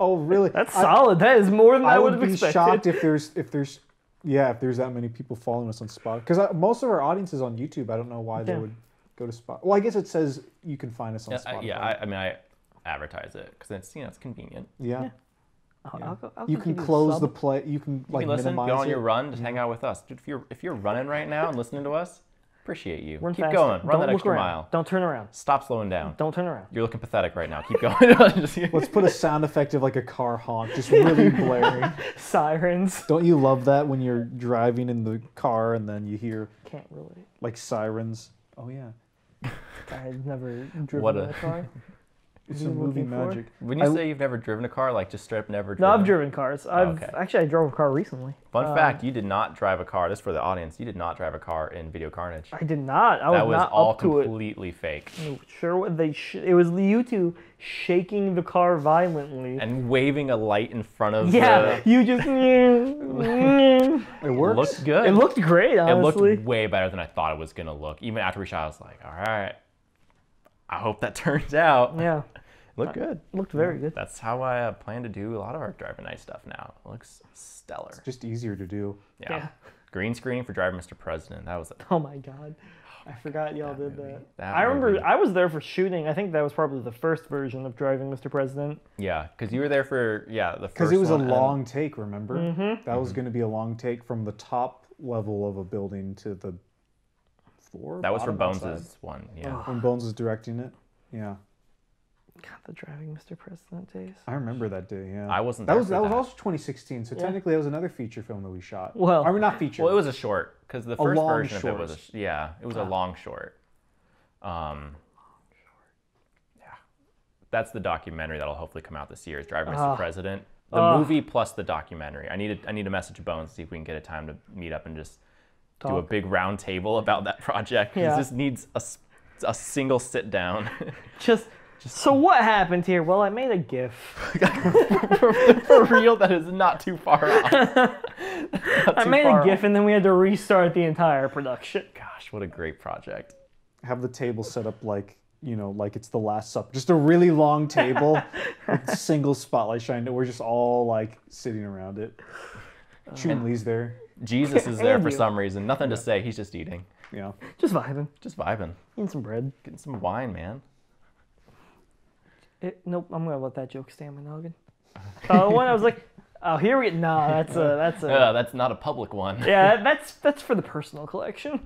Oh, really? That's I, solid. That is more than I, I would would be shocked if there's if there's yeah if there's that many people following us on Spotify because uh, most of our audience is on YouTube. I don't know why they would go to Spot. Well, I guess it says you can find us on yeah, Spotify. I, yeah I, I mean, I advertise it because it's you know it's convenient. yeah. Yeah. I'll, I'll go, I'll You can close sub. the play. You can You like can listen, minimize go on it. your run, just hang mm-hmm. out with us. Dude, if you're if you're running right now and listening to us, appreciate you. Run Keep faster. going. Run Don't that look extra around. mile. Don't turn around. Stop slowing down. Don't turn around. You're looking pathetic right now. Keep going. Let's put a sound effect of like a car honk, just really blaring. Sirens. Don't you love that when you're driving in the car and then you hear Can't relate. like sirens? Oh yeah, I've never driven What a, a- car. It's you a movie looking for? magic. when you I- say you've never driven a car, like just straight up never No, driven. I've driven cars. I've okay. actually I drove a car recently. Fun Um, fact: you did not drive a car. This is for the audience. You did not drive a car in Video Carnage. I did not. I was, that was not all up to it. completely fake. No, Sure, what they sh- it was you two shaking the car violently. And waving a light in front of yeah, the. you just. it It works. Looked good. It looked great, Honestly, It looked way better than I thought it was gonna look. Even after we shot, I was like, all right. I hope that turns out. yeah, Looked good. looked very good. That's how I uh, plan to do a lot of our driving night stuff now. It looks stellar. just easier to do. Yeah. Yeah. Green screening for Driving Mr. President. That was a Oh my god. I forgot y'all That did movie. that. That I remember movie. I was there for shooting. I think that was probably the first version of Driving Mr. President. yeah, because you were there for yeah the first Because it was a and- long take, remember? Mm-hmm. That was going to be a long take from the top level of a building to the floor. That was for bottom Bones' outside. one. Yeah. When Bones was directing it. Yeah, God, the Driving Mr. President days. I remember that day. Yeah, I wasn't That there was for that was also 2016. So Yeah. technically, that was another feature film that we shot. Well- I mean, not feature. Well, it was a short because the first long version of it was a, yeah, it was a long short. Um, short yeah, that's the documentary that'll hopefully come out this year. Is Driving Mr. Ah. President, the Ah. movie plus the documentary. I need to, I need to message Bones see if we can get a time to meet up and just do a big round table about that project. 'cause Yeah. This needs a a single sit down. Just, so what happened here? Well, I made a GIF. for, for real, that is not too far off. Not I made a GIF off. and then we had to restart the entire production. Gosh, what a great project. have the table set up like you know, like it's the Last Supper, just a really long table, with single spotlight shining. We're just all like sitting around it. Uh, Chumley's there. Jesus is there for you. some reason. Nothing to say. He's just eating, You know, Just vibing. just vibing, Eating some bread. getting some wine, man. It, nope, I'm gonna let that joke stay on my noggin. Uh, when I was like, oh, here we nah, that's a that's a Uh, that's not a public one. yeah, that- that's that's for the personal collection.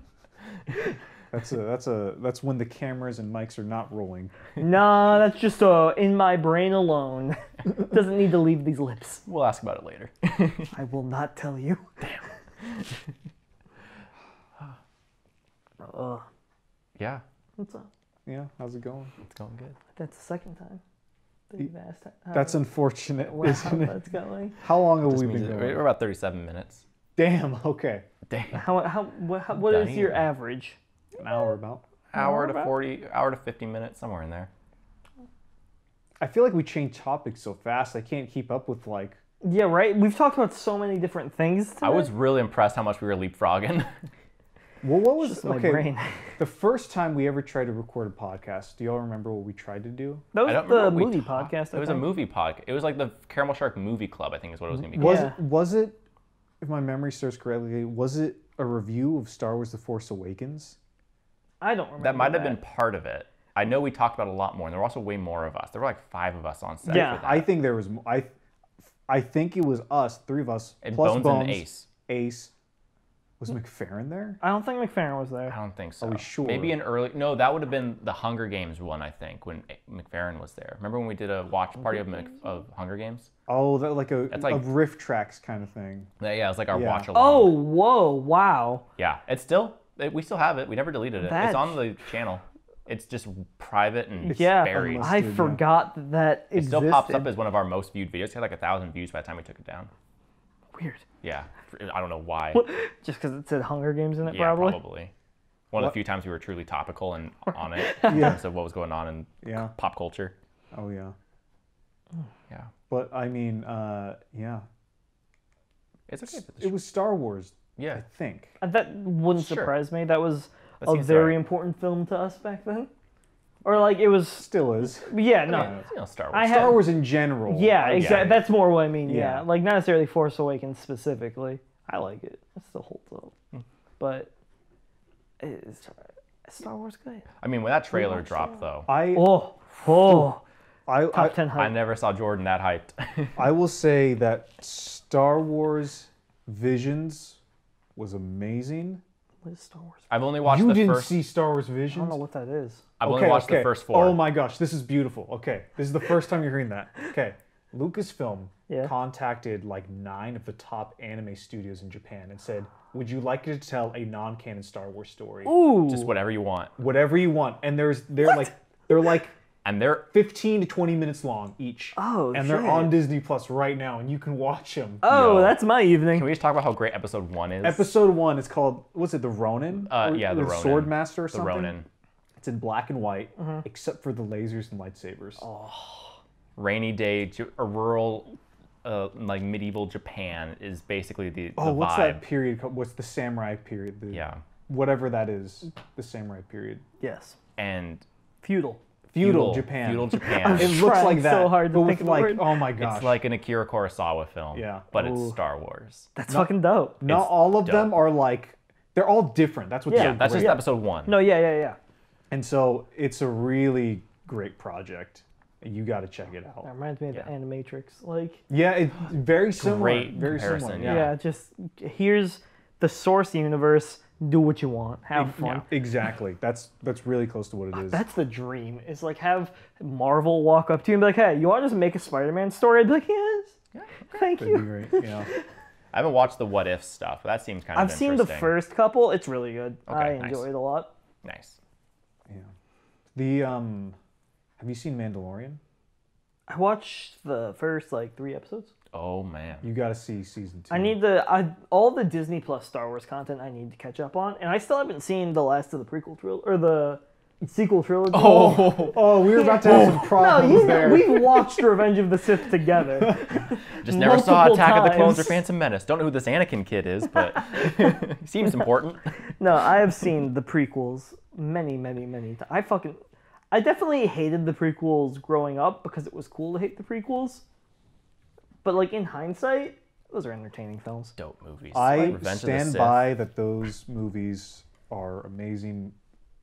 that's a that's a that's when the cameras and mics are not rolling. Nah, that's just uh in my brain alone. Doesn't need to leave these lips. We'll ask about it later. I will not tell you. Damn. uh, yeah, what's up? Yeah, how's it going? it's going good. That's the second time that you've asked. How, That's unfortunate, how isn't it? that's going. How long have we been that going? We're about 37 minutes. Damn. Okay. Damn. How how what, how, what is your average? An hour about. Hour to about- 40, hour to 50 minutes, somewhere in there. I feel like we change topics so fast. I can't keep up with like. Yeah, right. We've talked about so many different things. Today. I was really impressed how much we were leapfrogging. Well, what was just my okay? brain. The first time we ever tried to record a podcast, do y'all remember what we tried to do? That was the remember what we movie talked- podcast. I It was a think. movie podcast. It was like the Caramel Shark Movie Club, I think is what it was going to be Was called. Yeah. it? Was it? If my memory serves correctly, was it a review of Star Wars: The Force Awakens? I don't remember. That might have been part of it. I know we talked about a lot more, and there were also way more of us. There were like five of us on set Yeah, for that. I think there was. I, I think it was us, three of us, and plus Bones, Bones, and Ace. Ace. Was McFarren there? I don't think McFarren was there. I don't think so. Are we sure? Maybe an early. No, that would have been the Hunger Games one. I think when McFarren was there. Remember when we did a watch party of, Mc, of Hunger Games? Oh, that like a, That's like- a RiffTrax kind of thing. Yeah, yeah, it was like our Yeah. watch along. Oh, whoa, wow. yeah. It's still. It, we still have it. We never deleted it. That- It's on the channel. It's just private and yeah, buried. I Listed, yeah. forgot that that It existed. still pops up as one of our most viewed videos. It had like a thousand views by the time we took it down. Weird. Yeah, I don't know why. Just because it said Hunger Games in it, Yeah, probably. probably. One of the few times we were truly topical and on it in Yeah. terms of what was going on in Yeah. pop culture. Oh yeah. Yeah, But I mean, uh, yeah. it's okay. But It was Star Wars, Yeah. I think. Uh, That wouldn't Sure. surprise me. That was That a very right. important film to us back then. Or like it was. Still is. Yeah, no. yeah, you know Star Wars. I Star have. Wars in general. Yeah, exactly. That's more what I mean. Yeah. Yeah. like not necessarily Force Awakens specifically. I like it. It still holds up. Hmm. But is Star Wars good? I mean, when that trailer watched dropped, though, I Oh, oh, I, top I, ten I never saw Jordan that hyped. I will say that Star Wars Visions was amazing, What is Star Wars? I've only watched you the didn't first. see Star Wars I don't know what that is. I've only watched the first four. Oh my gosh, this is beautiful. Okay, this is the first time you're hearing that. Okay, Lucasfilm Yeah. contacted like nine of the top anime studios in Japan and said, "Would you like to tell a non-canon Star Wars story? Ooh. Just whatever you want. Whatever you want." And there's they're like they're like And they're 15 to 20 minutes long each. Oh, and they're on Disney Plus right now, and you can watch them. oh, Yo. that's my evening. Can we just talk about how great episode one is? Episode one is called what's it? The Ronin? Uh, Or- yeah, the or Ronin. Swordmaster or the something. Ronin. It's in black and white, except for the lasers and lightsabers. Oh, rainy day, Ju- a rural, uh, like medieval Japan is basically the, the Oh, what's vibe. that period called? What's the samurai period? The, Yeah. Whatever that is, the samurai period. yes. And Feudal. Feudal, Japan. Feudal Japan. It looks like that. so hard to but think of a like, word. oh my gosh. it's like an Akira Kurosawa film. Yeah. But it's Star Wars. That's fucking dope. not it's all of dope. them are like, they're all different. That's what. Yeah, so Yeah, that's great. just episode one. No, yeah, yeah, yeah. And so it's a really great project. You got to check it out. That reminds me of Yeah. the Animatrix. Like, Yeah, it's very similar. Great very comparison, similar. yeah. Yeah. just here's the source universe. Do what you want. Have fun. Yeah. Exactly. That's that's really close to what it is. That's the dream. Is like have Marvel walk up to you and be like, "Hey, you want to just make a Spider-Man story?" I'd be like, "Yes, Yeah. thank That'd be you." great. Yeah. I haven't watched the What If stuff, that seems kind of I've seen the first couple. It's really good. I Okay, nice. enjoy it a lot. Nice. Yeah. The um, have you seen Mandalorian? I watched the first like three episodes. Oh man. You got to see season two. I need the I all the Disney Plus Star Wars content I need to catch up on, and I still haven't seen the last of the prequel trilogy or the sequel trilogy. Oh, Oh, we were about to have some no, problems you know, there. we've watched Revenge of the Sith together. just never saw Multiple Attack of the Clones or. Phantom Menace. Don't know who this Anakin kid is, but he seems important. No, I have seen the prequels many, many, many times. I fucking, I definitely hated the prequels growing up because it was cool to hate the prequels. But like in hindsight, those are entertaining films. Dope movies. I Revenge of the stand by that those movies are amazing,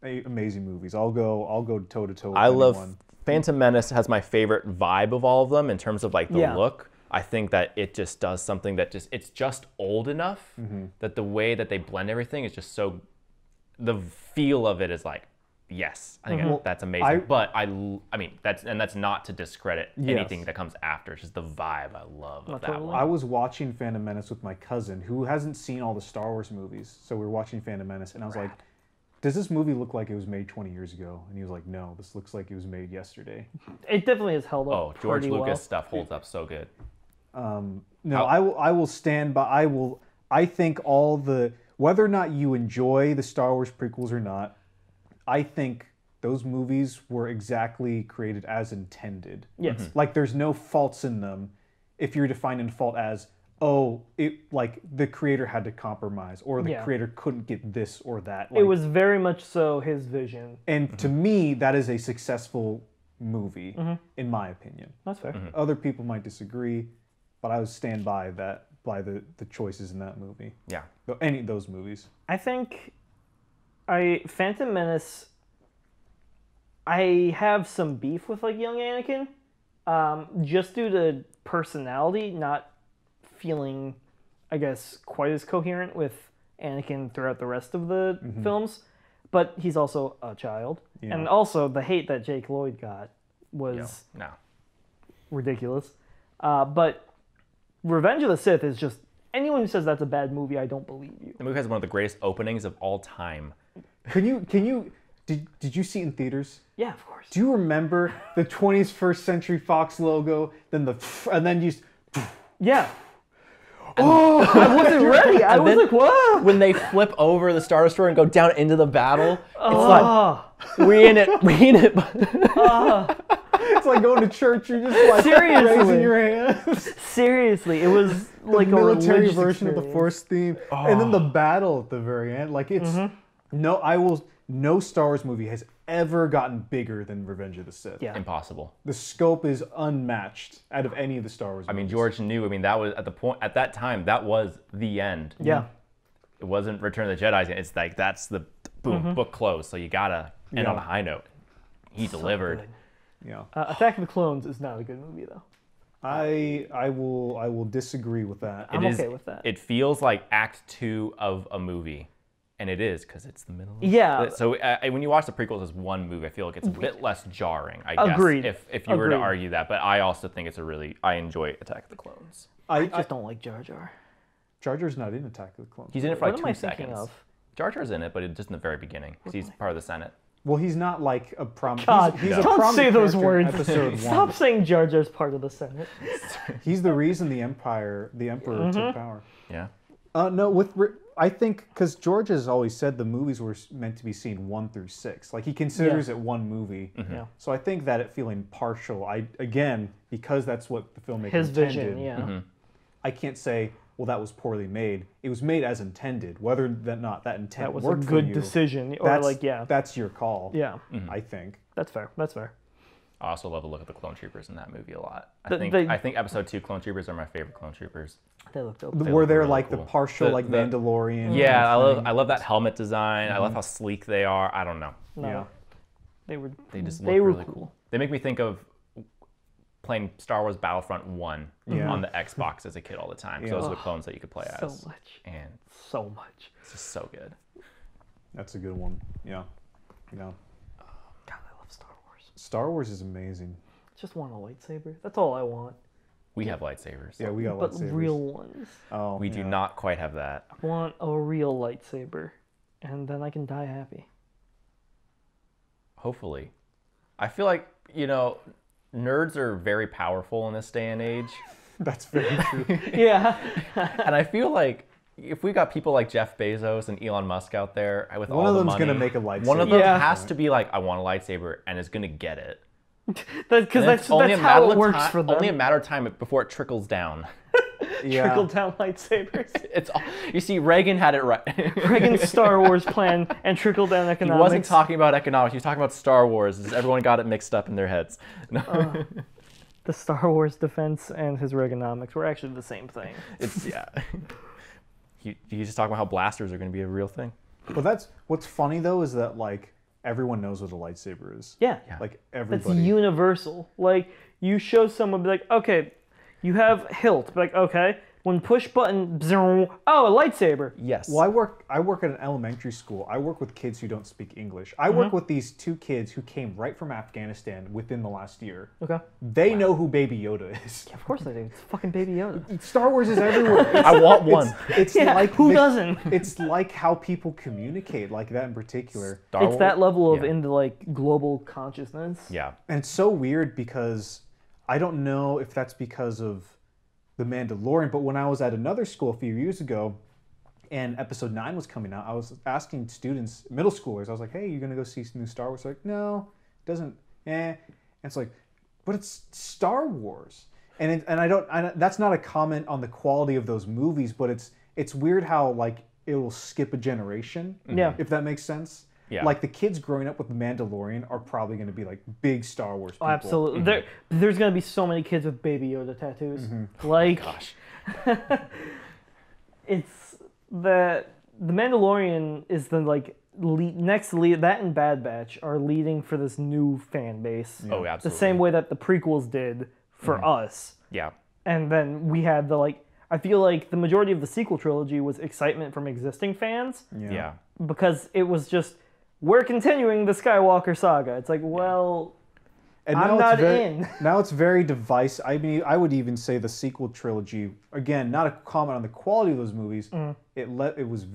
amazing movies. I'll go. I'll go toe to toe. I love anyone. Phantom Menace has my favorite vibe of all of them in terms of like the Yeah. look. I think that it just does something that just it's just old enough Mm-hmm. that the way that they blend everything is just so the feel of it is like yes, I think mm-hmm. that's amazing. I- but I l- I mean that's and that's not to discredit Yes. anything that comes after. It's just the vibe I love of that totally. one. I was watching Phantom Menace with my cousin who hasn't seen all the Star Wars movies. So we were watching Phantom Menace, and I was like, "Does this movie look like it was made 20 years ago?" And he was like, "No, this looks like it was made yesterday." It definitely has held up. Oh, George pretty Lucas well. stuff holds up so good. Um, no, How- I will. I will stand by. I will. I think all the whether or not you enjoy the Star Wars prequels or not, I think those movies were exactly created as intended. Yes. Mm-hmm. Like there's no faults in them. If you're defining fault as oh, it like the creator had to compromise or the Yeah. creator couldn't get this or that. It was very much so his vision. and to mm-hmm. me that is a successful movie mm-hmm. in my opinion. That's fair. Other people might disagree, but I would stand by that by the the choices in that movie. Yeah. Any of those movies. I think I Phantom Menace. I have some beef with like young Anakin, um, just due to personality not feeling, I guess, quite as coherent with Anakin throughout the rest of the films. But he's also a child, and also the hate that Jake Lloyd got was No. ridiculous. Uh, but Revenge of the Sith is just anyone who says that's a bad movie, I don't believe you. The movie has one of the greatest openings of all time. Can you can you did did you see it in theaters? Yeah, of course. Do you remember the 21st Century Fox logo? Then the and then you. Yeah. Oh, I wasn't ready. I was like, "Whoa!" When they flip over the Star Destroyer and go down into the battle, it's Oh, like we in it, we in it. Oh. It's like going to church. You're just like Seriously. raising your hands. seriously, it was like the a military version of the. Force theme, and then the oh. battle at the very end. Like it's mm-hmm. No, I will. No Star Wars movie has ever gotten bigger than Revenge of the Sith. Yeah. Impossible. The scope is unmatched out of any of the Star Wars. I mean, George knew. I mean, that was at the point at that time. That was the end. Yeah, It wasn't Return of the Jedi. It's like that's the boom book closed. So you gotta end on a high note. He delivered. good. Yeah, uh, Attack of the Clones is not a good movie though. I I will I will disagree with that. I'm It is- okay with that. It feels like Act Two of a movie. And it is because it's the middle. Of Yeah. So uh, when you watch the prequels as one movie, I feel like it's a bit less jarring. I guess Agreed. if if you were to argue that, but I also think it's a really I enjoy Attack of the Clones. I, I I just don't like Jar Jar. Jar Jar's not in Attack of the Clones. He's in it for What like am two I thinking seconds. of? Jar Jar's in it, but it, just in the very beginning because he's part of the Senate. Well, he's not like a prom. God, he's, he's a don't say those words. Stop saying Jar Jar's part of the Senate. He's the reason the Empire, the Emperor, Mm-hmm. took power. Yeah. Uh, no, with re- I think because George has always said the movies were meant to be seen one through six. Like he considers it one movie. Mm-hmm. Yeah. So I think that it feeling partial. I again because that's what the filmmaker His intended. vision, yeah. Mm-hmm. I can't say well that was poorly made. It was made as intended. Whether that not that intent That was a worked for good you, decision. Or That's like, yeah, that's your call. yeah, mm-hmm. I think. that's fair. That's fair. I also love a look at the Clone Troopers in that movie a lot. I The- think they- I think Episode Two Clone Troopers are my favorite Clone Troopers. They look dope. Were look there really like cool. the partial The- like the- Mandalorian? Yeah, I love? I love that helmet design. I love mm. how sleek they are. I don't know. No, Yeah. they were. They just look they were really cool. They make me think of playing Star Wars Battlefront One Yeah. on the Xbox as a kid all the time. 'cause Yeah. Those are the clones that you could play as. So as, much, and so much. it's just so good. That's a good one. Yeah. Yeah. God, I love Star Wars. Star Wars is amazing. Just want a lightsaber. That's all I want. We have lightsabers. Yeah, we got lightsabers. but lightsabers. real ones. Oh, We do yeah. not quite have that. I want a real lightsaber, and then I can die happy. Hopefully, I feel like you know, nerds are very powerful in this day and age, That's very true. yeah. and I feel like. If we got people like Jeff Bezos and Elon Musk out there with One all of the them's money, gonna make a lightsaber. One of them Yeah. has to be like, "I want a lightsaber," and is gonna get it. Because And that's, only that's a matter how it of works time, for them. Only a matter of time before it trickles down. yeah. Trickle down lightsabers. It's all, you see, Reagan had it right. Reagan's Star Wars plan and trickle down economics. he wasn't talking about economics. He was talking about Star Wars. Everyone got it mixed up in their heads. No, uh, the Star Wars defense and his Reaganomics were actually the same thing. it's yeah. He, he's just talking about how blasters are going to be a real thing. Well, that's what's funny though is that like everyone knows what a lightsaber is. Yeah. Like everybody. That's everybody. universal. Like you show someone, be like, okay, you have hilt. Be like, okay, when push button, bzzz, oh, a lightsaber. Yes. well, I work. I work at an elementary school. I work with kids who don't speak English. I Mm-hmm. work with these two kids who came right from Afghanistan within the last year. Okay. They know who Baby Yoda is. Yeah, of course I do. It's fucking Baby Yoda. Star Wars is everywhere. It's, I want one. it's Yeah, like who doesn't? It's like how people communicate, like that in particular. Star it's Wars- that level of yeah. into like global consciousness. Yeah. And it's so weird because I don't know if that's because of the Mandalorian, but when I was at another school a few years ago and episode nine was coming out, I was asking students, middle schoolers, I was like, hey, you're gonna go see some new Star Wars? They're like, no, it doesn't, eh. And it's like, but it's Star Wars. And, it, and I don't, I, that's not a comment on the quality of those movies, but it's, it's weird how like it will skip a generation. Yeah. If that makes sense. Yeah. Like the kids growing up with the Mandalorian are probably going to be like big Star Wars oh, people. Oh, absolutely. Mm-hmm. There, there's gonna be so many kids with Baby Yoda tattoos. Mm-hmm. Like, oh Gosh. it's the the Mandalorian is the like lead, next lead that and Bad Batch are leading for this new fan base. Oh, absolutely. The same way that the prequels did for mm-hmm. us. Yeah. And then we had the like I feel like the majority of the sequel trilogy was excitement from existing fans Yeah. because it was just we're continuing the Skywalker saga. It's like, well, And I'm now it's not very, in. Now it's very divisive. I mean, I would even say the sequel trilogy. Again, not a comment on the quality of those movies. Mm. It let it was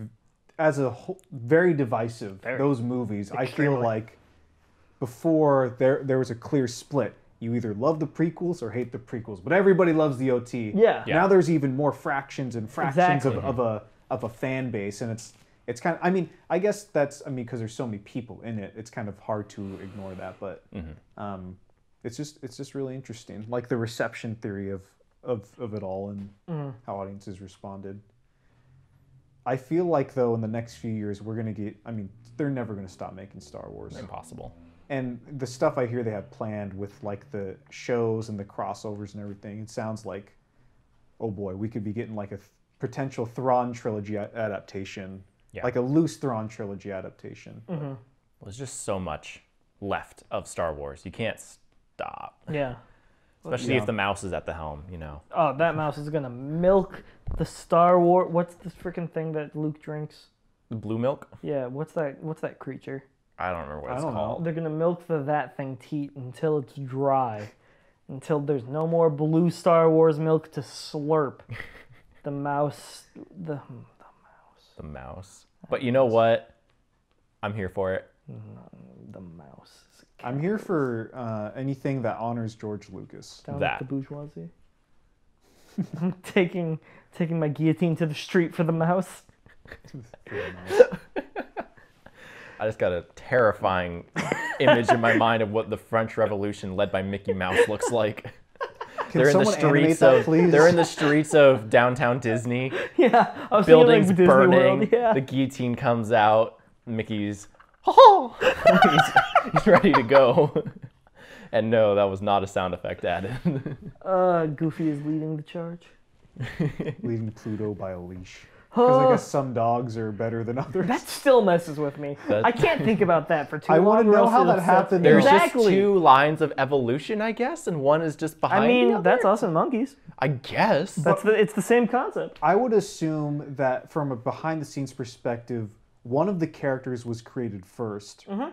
as a whole, very divisive. Those movies, I feel like before there there was a clear split. You either love the prequels or hate the prequels, but everybody loves the OT. Yeah. Yeah. Now there's even more fractions and fractions Exactly. of, of a of a fan base, and it's it's kind of. I mean, I guess that's. I mean, because there's so many people in it, it's kind of hard to ignore that. But um, it's just it's just really interesting, like the reception theory of of of it all and how audiences responded. I feel like though in the next few years we're gonna get. I mean, they're never gonna stop making Star Wars Impossible. and the stuff I hear they have planned with like the shows and the crossovers and everything, it sounds like, oh boy, we could be getting like a th- potential Thrawn trilogy a- adaptation, Yeah. like a loose Thrawn trilogy adaptation. Mm-hmm. There's just so much left of Star Wars. You can't stop. yeah. Especially Yeah. if the mouse is at the helm, you know. Oh, that mouse is gonna milk the Star Wars. What's this freaking thing that Luke drinks? The blue milk? Yeah, what's that? What's that creature? I don't remember what I it's don't know. called. They're gonna milk the that thing teat until it's dry, until there's no more blue Star Wars milk to slurp. The mouse, The, hmm, the mouse. The mouse. But you know what? I'm here for it. the mouse. I'm here for uh, anything that honors George Lucas. Down That. the bourgeoisie. I'm taking taking my guillotine to the street for the mouse. I just got a terrifying image in my mind of what the French Revolution led by Mickey Mouse looks like. Can they're in the streets that, of please? they're in the streets of downtown Disney. Yeah, I was thinking, like, Buildings Disney burning. World, Yeah. The guillotine comes out. Mickey's oh, he's, he's ready to go. And no, that was not a sound effect added. Uh, Goofy is leading the charge. leading Pluto by a leash. Because I guess some dogs are better than others. that still messes with me. That- I can't think about that for too I long. I wanna know how that happened, me. There's exactly. just two lines of evolution, I guess, and one is just behind. The scenes. I the mean, other? that's us and monkeys. I guess. That's the. It's the same concept. I would assume that from a behind the scenes perspective, one of the characters was created 1st mm -hmm.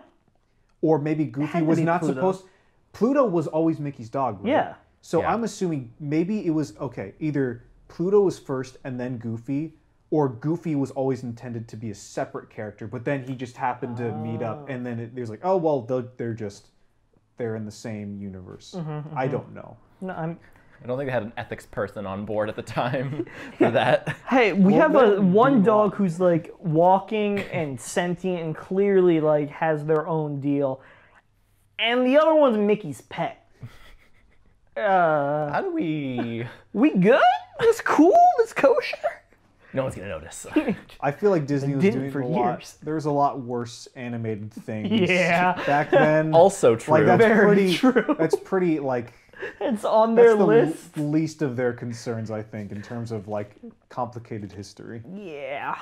Or maybe Goofy was not Pluto. supposed Pluto was always Mickey's dog, right? Yeah. So Yeah. I'm assuming maybe it was okay, either Pluto was first and then Goofy, or Goofy was always intended to be a separate character, but then he just happened to meet up and then it, there's like, oh well, they're, they're just they're in the same universe. Mm-hmm, I don't know. No, I'm. I don't think they had an ethics person on board at the time for that. Hey, we Well, have a one dog lot. who's like walking and sentient and clearly like has their own deal, and the other one's Mickey's pet. Uh, How do we? we good? That's cool. That's kosher. No one's gonna notice. I feel like Disney was didn't doing for a lot. years. There was a lot worse animated things. Yeah. Back then. also true. like that's Very pretty. true. That's pretty like It's on that's their the list. l- least of their concerns, I think, in terms of like complicated history. Yeah.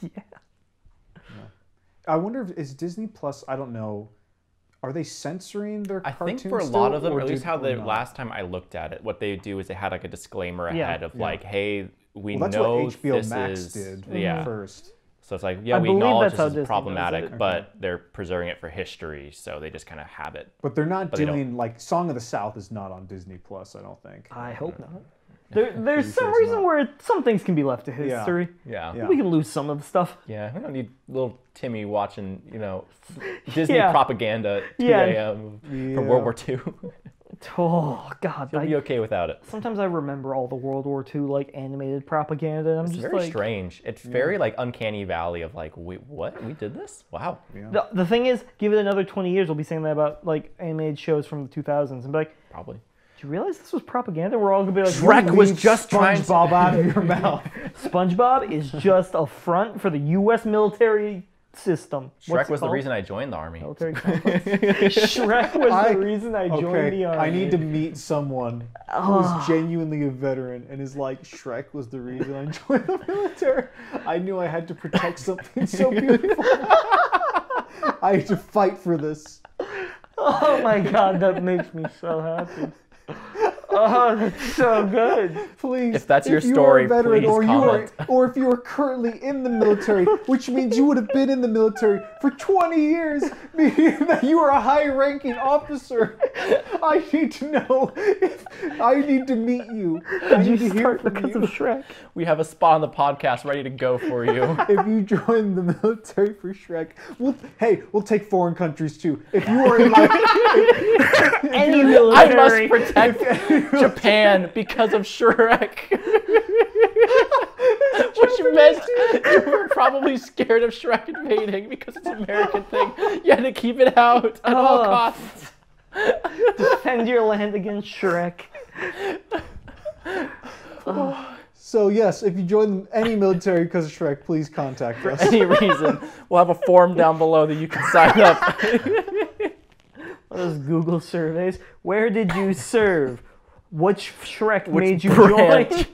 Yeah. I wonder if is Disney Plus. I don't know. Are they censoring their I think for a still, lot of them, or or at least did- how the last time I looked at it, what they do is they had like a disclaimer Yeah. ahead of Yeah. like, hey, we Well, that's know what HBO this Max is did yeah. first. So it's like, yeah, I we believe acknowledge that's this Disney is problematic, it. but they're preserving it for history, so they just kind of have it. But they're not But they doing like Song of the South is not on Disney Plus. I don't think. I hope mm. not. There, there's some sure reason not. where some things can be left to history. Yeah. Yeah. We can lose some of the stuff. Yeah, we don't need little Timmy watching, you know, Disney Yeah. propaganda 2 Yeah. a.m. Yeah. from World War II. Oh God, You'll I- be okay without it. sometimes I remember all the World War II like animated propaganda, and I'm It's just very like, strange. It's very like uncanny valley of like, wait, what? We did this? Wow. Yeah. the, the thing is, give it another 20 years, we'll be saying that about like animated shows from the 2000s, and be like, Probably. did you realize this was propaganda? We're all gonna be like, Shrek was Leave just trying to- SpongeBob out of your mouth. SpongeBob is just a front for the U.S. military system. Shrek What's it was the called? reason I joined the army. Military complex. Shrek was I- the reason I joined Okay, the army. I need to meet someone who's ah. genuinely a veteran and is like Shrek was the reason I joined the military. I knew I had to protect something so beautiful. I had to fight for this. Oh my god, that makes me so happy. Oh, that's so good. Please, If that's your you are a story, veteran please or you are, comment. or if you are currently in the military, which means you would have been in the military for 20 years, meaning that you are a high-ranking officer. I need to know. If, I need to meet you. I Did need you to hear start from because you. of Shrek? We have a spot on the podcast ready to go for you. if you join the military for Shrek, we'll, hey, we'll take foreign countries too. If you are in like, Any I must protect Japan because of Shrek. Which meant you were probably scared of Shrek invading because it's an American thing. You had to keep it out at all Oh. costs. defend your land against Shrek. so yes, if you join any military because of Shrek, please contact us. Any reason. We'll have a form down below that you can sign up. Those Google surveys. Where did you serve? Which Shrek Which made you branch? join?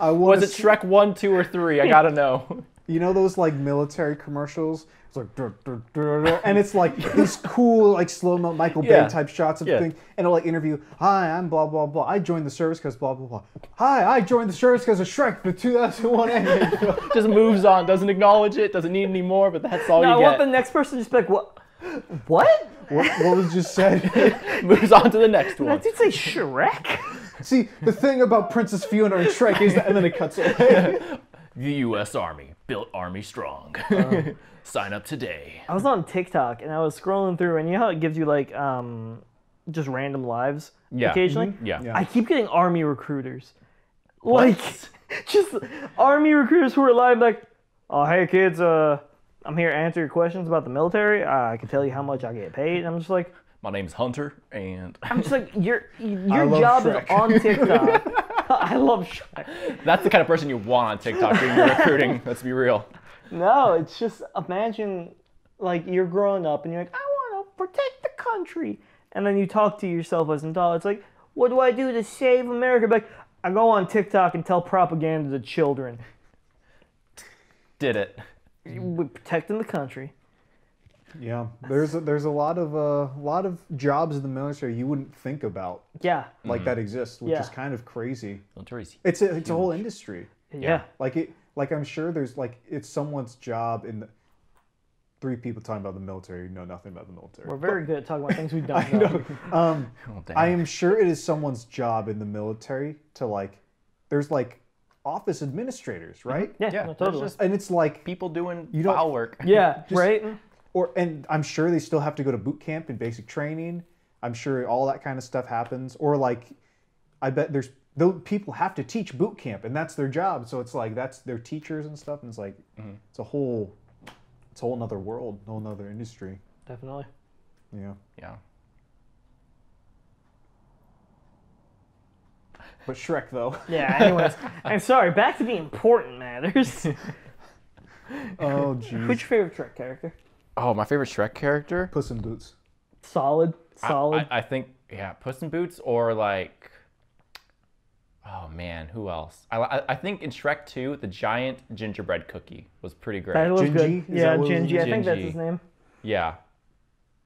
I want Was it Shrek 1, 2, or 3? I gotta know. You know those like military commercials? It's like, "Dur, dur, dur, dur," and it's like these cool like slow mo Michael Bay Yeah. type shots of Yeah. thing, and it'll like interview. Hi, I'm blah blah blah. I joined the service because blah blah blah. Hi, I joined the service because of Shrek, the 2001 animated film. Just moves on, doesn't acknowledge it, doesn't need any more, but that's all No, I you want get. the next person to just be like, what? What? What, what was just said? Moves on to the next one. Did you say Shrek? See, the thing about Princess Fiona and Shrek is that, and then it cuts away. The U.S. Army built Army strong. Sign up today. I was on TikTok and I was scrolling through, and you know how it gives you like um, just random lives Yeah. occasionally. Yeah. Yeah. I keep getting army recruiters, like just army recruiters who are live like, oh hey kids, uh, I'm here to answer your questions about the military. Uh, I can tell you how much I get paid. And I'm just like, My name's Hunter, and I'm just like your your job Shrek. is on TikTok. I love Shrek. that's the kind of person you want on TikTok doing your recruiting. Let's be real. No, it's just imagine like you're growing up and you're like, I want to protect the country. And then you talk to yourself as an adult. It's like, what do I do to save America? Like, I go on TikTok and tell propaganda to children. Did it. We're protecting the country. Yeah, there's a, there's a lot of uh, lot of jobs in the military you wouldn't think about Yeah. like that exists, which Yeah. is kind of crazy. Military's It's a it's a whole industry. Yeah. Like it like I'm sure there's like it's someone's job in the three people talking about the military who know nothing about the military. We're very good at talking about things we don't I know. know. Um, Oh. I am sure it is someone's job in the military to like. There's like office administrators, right? Yeah, Yeah, no, totally. And it's like, people doing You don't- foul work. yeah, right? Or and I'm sure they still have to go to boot camp and basic training. I'm sure all that kind of stuff happens. Or like, I bet there's those people have to teach boot camp, and that's their job. So it's like that's their teachers and stuff, and it's like mm-hmm. it's a whole, it's a whole another world, a whole another industry. Definitely. Yeah. Yeah. But Shrek though. Yeah, anyways. I'm sorry, back to the important matters. oh Who's jeez. your favorite Shrek character? Oh, my favorite Shrek character? Puss in Boots. Solid. Solid. I, I think yeah, Puss in Boots or like. Oh man, who else? I, I, I think in Shrek 2, the giant gingerbread cookie was pretty great. that was Gingy? good. Yeah, that what it was? Gingy. I think that's his name. yeah,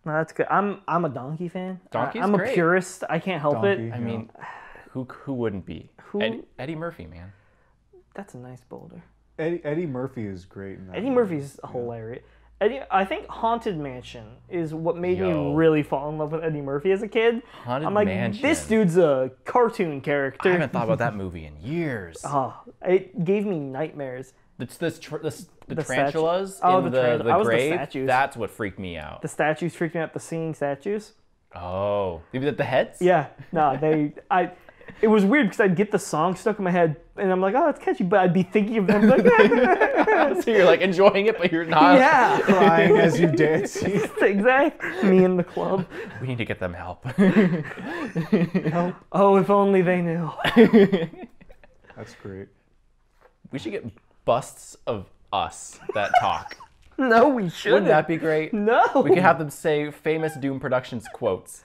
No, that's good. I'm I'm a donkey fan. I- Donkey's I'm a purist. I can't help Donkey. it. I Yeah. mean, who who wouldn't be? Who- Eddie, Eddie Murphy, man. That's a nice boulder. Eddie, Eddie Murphy is great in that. Eddie movie. Murphy's hilarious. Eddie, I think Haunted Mansion is what made Yo. me really fall in love with Eddie Murphy as a kid. Haunted I'm like, Mansion. this dude's a cartoon character. I haven't thought about that movie in years. Oh, it gave me nightmares. It's this, tr- this the, The tarantulas Oh, in the the, the I was the grave. statues. That's what freaked me out. The statues freaked me out. The singing statues. Oh, maybe the, the heads? Yeah, no, they. I. It was weird because I'd get the song stuck in my head, and I'm like, oh, it's catchy, but I'd be thinking of them like, so you're like enjoying it, but you're not. yeah, crying as you dance. exactly. Me in the club. We need to get them help. Help. Oh, if only they knew. That's great. we should get busts of us that talk. No, we shouldn't. Wouldn't that be great? No. We could have them say famous Doomed Productions quotes.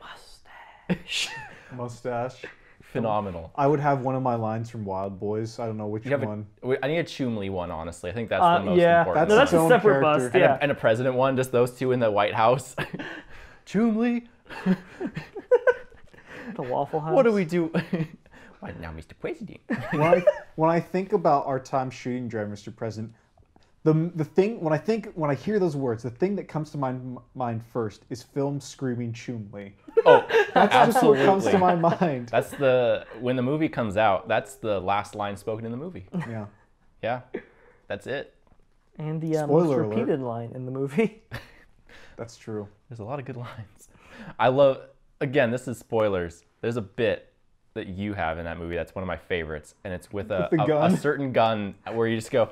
Mustache. Mustache. Phenomenal. I would have one of my lines from Wild Boys. I don't know which You have one. a, wait, I need a Chumley one, honestly. I think that's Uh, the most yeah, important. no, That's that's a separate character. bust. and, a, and a president one, just those two in the White House. Chumley, the Waffle House. what do we do? Why now, Mr. President? when I when I think about our time shooting drive, Mr. President, the the thing when I think when I hear those words, the thing that comes to my m- mind first is film screaming Chumley. Oh, That's just what comes to my mind. That's the when the movie comes out. That's the last line spoken in the movie. Yeah. Yeah, that's it. And the uh, most Spoiler alert. repeated line in the movie. That's true. There's a lot of good lines. I love. Again, this is spoilers. There's a bit that you have in that movie that's one of my favorites, and it's with a, With a, gun? a certain gun where you just go,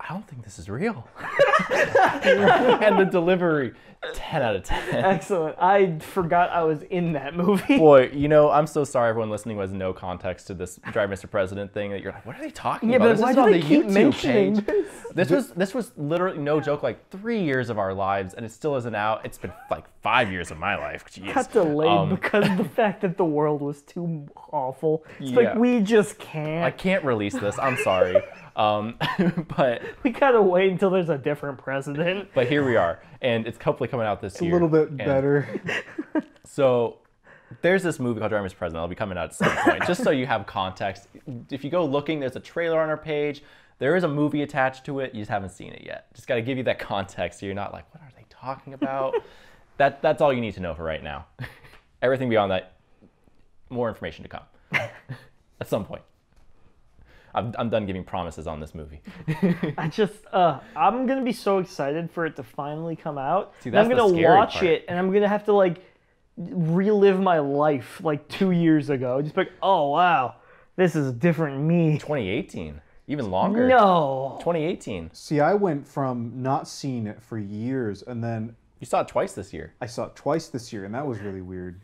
I don't think this is real. and the delivery, 10 out of 10. Excellent. I forgot I was in that movie. Boy, you know, I'm so sorry everyone listening was no context to this Drive Mr. President thing that you're like, what are they talking Yeah, about? but this why is do on they the keep YouTube mentioning page. this? This was this was literally no joke, like three years of our lives, and it still isn't out. It's been like five years of my life. Jeez. Got delayed Um, because of the fact that the world was too awful. It's Yeah. like we just can't. I can't release this. I'm sorry. Um, but we gotta wait until there's a different president. But here we are, and it's hopefully coming out this A year. A little bit and better. So there's this movie called Driving Mr. President. It'll be coming out at some point. Just so you have context, if you go looking, there's a trailer on our page. There is a movie attached to it. You just haven't seen it yet. Just got to give you that context so you're not like, what are they talking about? that that's all you need to know for right now. Everything beyond that, more information to come at some point. I'm, I'm done giving promises on this movie. I just, uh, I'm gonna be so excited for it to finally come out. See, And I'm gonna scary watch part. it, and I'm gonna have to like relive my life like two years ago. Just be like, oh wow, this is a different me. 2018, even longer. No, 2018. See, I went from not seeing it for years, and then You saw it twice this year. I saw it twice this year, and that was really weird.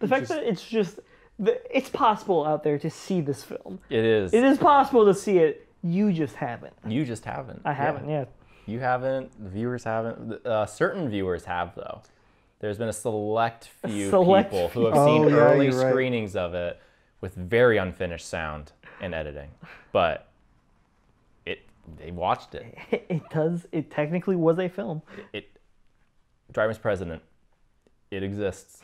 the fact that it's just, the, it's possible out there to see this film. It is. It is possible to see it. You just haven't. You just haven't. I haven't yet. You haven't. The viewers haven't. Uh, certain viewers have though. There's been a select few select people who have few. seen Oh, yeah, early you're right. screenings of it with very unfinished sound and editing, but it they watched it. It does. It technically was a film. It Driving's President. It exists.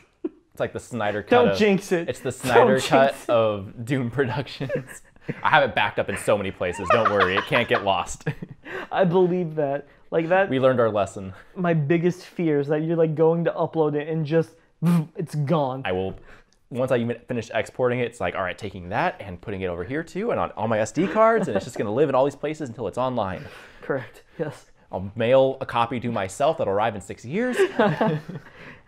It's like the Snyder cut. Don't of- jinx it. It's the Don't Snyder cut of Doomed Productions. I have it backed up in so many places. Don't worry, it can't get lost. I believe that. Like that. we learned our lesson. my biggest fear is that you're like going to upload it and just it's gone. I will once I even finish exporting it, it's like, all right, taking that and putting it over here too, and on all my SD cards, and it's just gonna live in all these places until it's online. Correct. Yes. I'll mail a copy to myself that'll arrive in six years.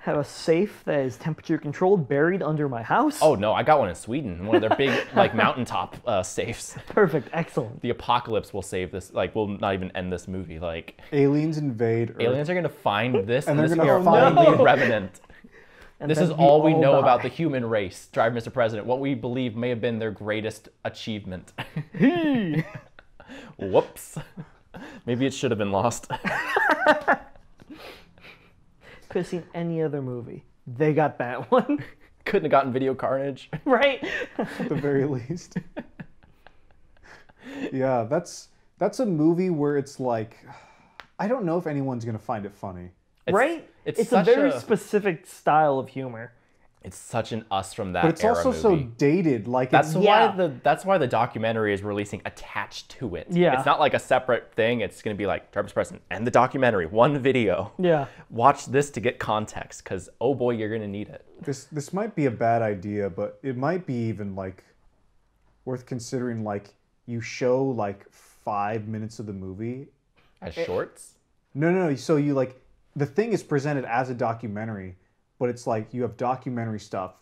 Have a safe that is temperature controlled buried under my house. Oh no, I got one in Sweden, one of their big like mountaintop uh, safes. perfect. Excellent. The apocalypse will save this, like, will not even end this movie. Like, Aliens invade Earth. aliens are gonna find this, and, And this they're will gonna be find our only revenant. And This is all we know die. about the human race. Drive, Mr. President. What we believe may have been their greatest achievement. Whoops. Maybe it should have been lost. Could have seen any other movie. They got that one, Couldn't have gotten video carnage. right? at the very least. yeah, that's that's a movie where it's like, I don't know if anyone's gonna find it funny. It's, right? It's, It's, a very a, specific style of humor. It's such an us from that But it's also so dated. Like That's it's Yeah. why the that's why the documentary is releasing attached to it. Yeah. It's not like a separate thing. It's gonna be like Travis President and the documentary, one video. Yeah. Watch this to get context, because oh boy, you're gonna need it. this this might be a bad idea, but it might be even like worth considering. Like you show like five minutes of the movie. As eh. shorts. No, no, no. So you like the thing is presented as a documentary, but it's like you have documentary stuff.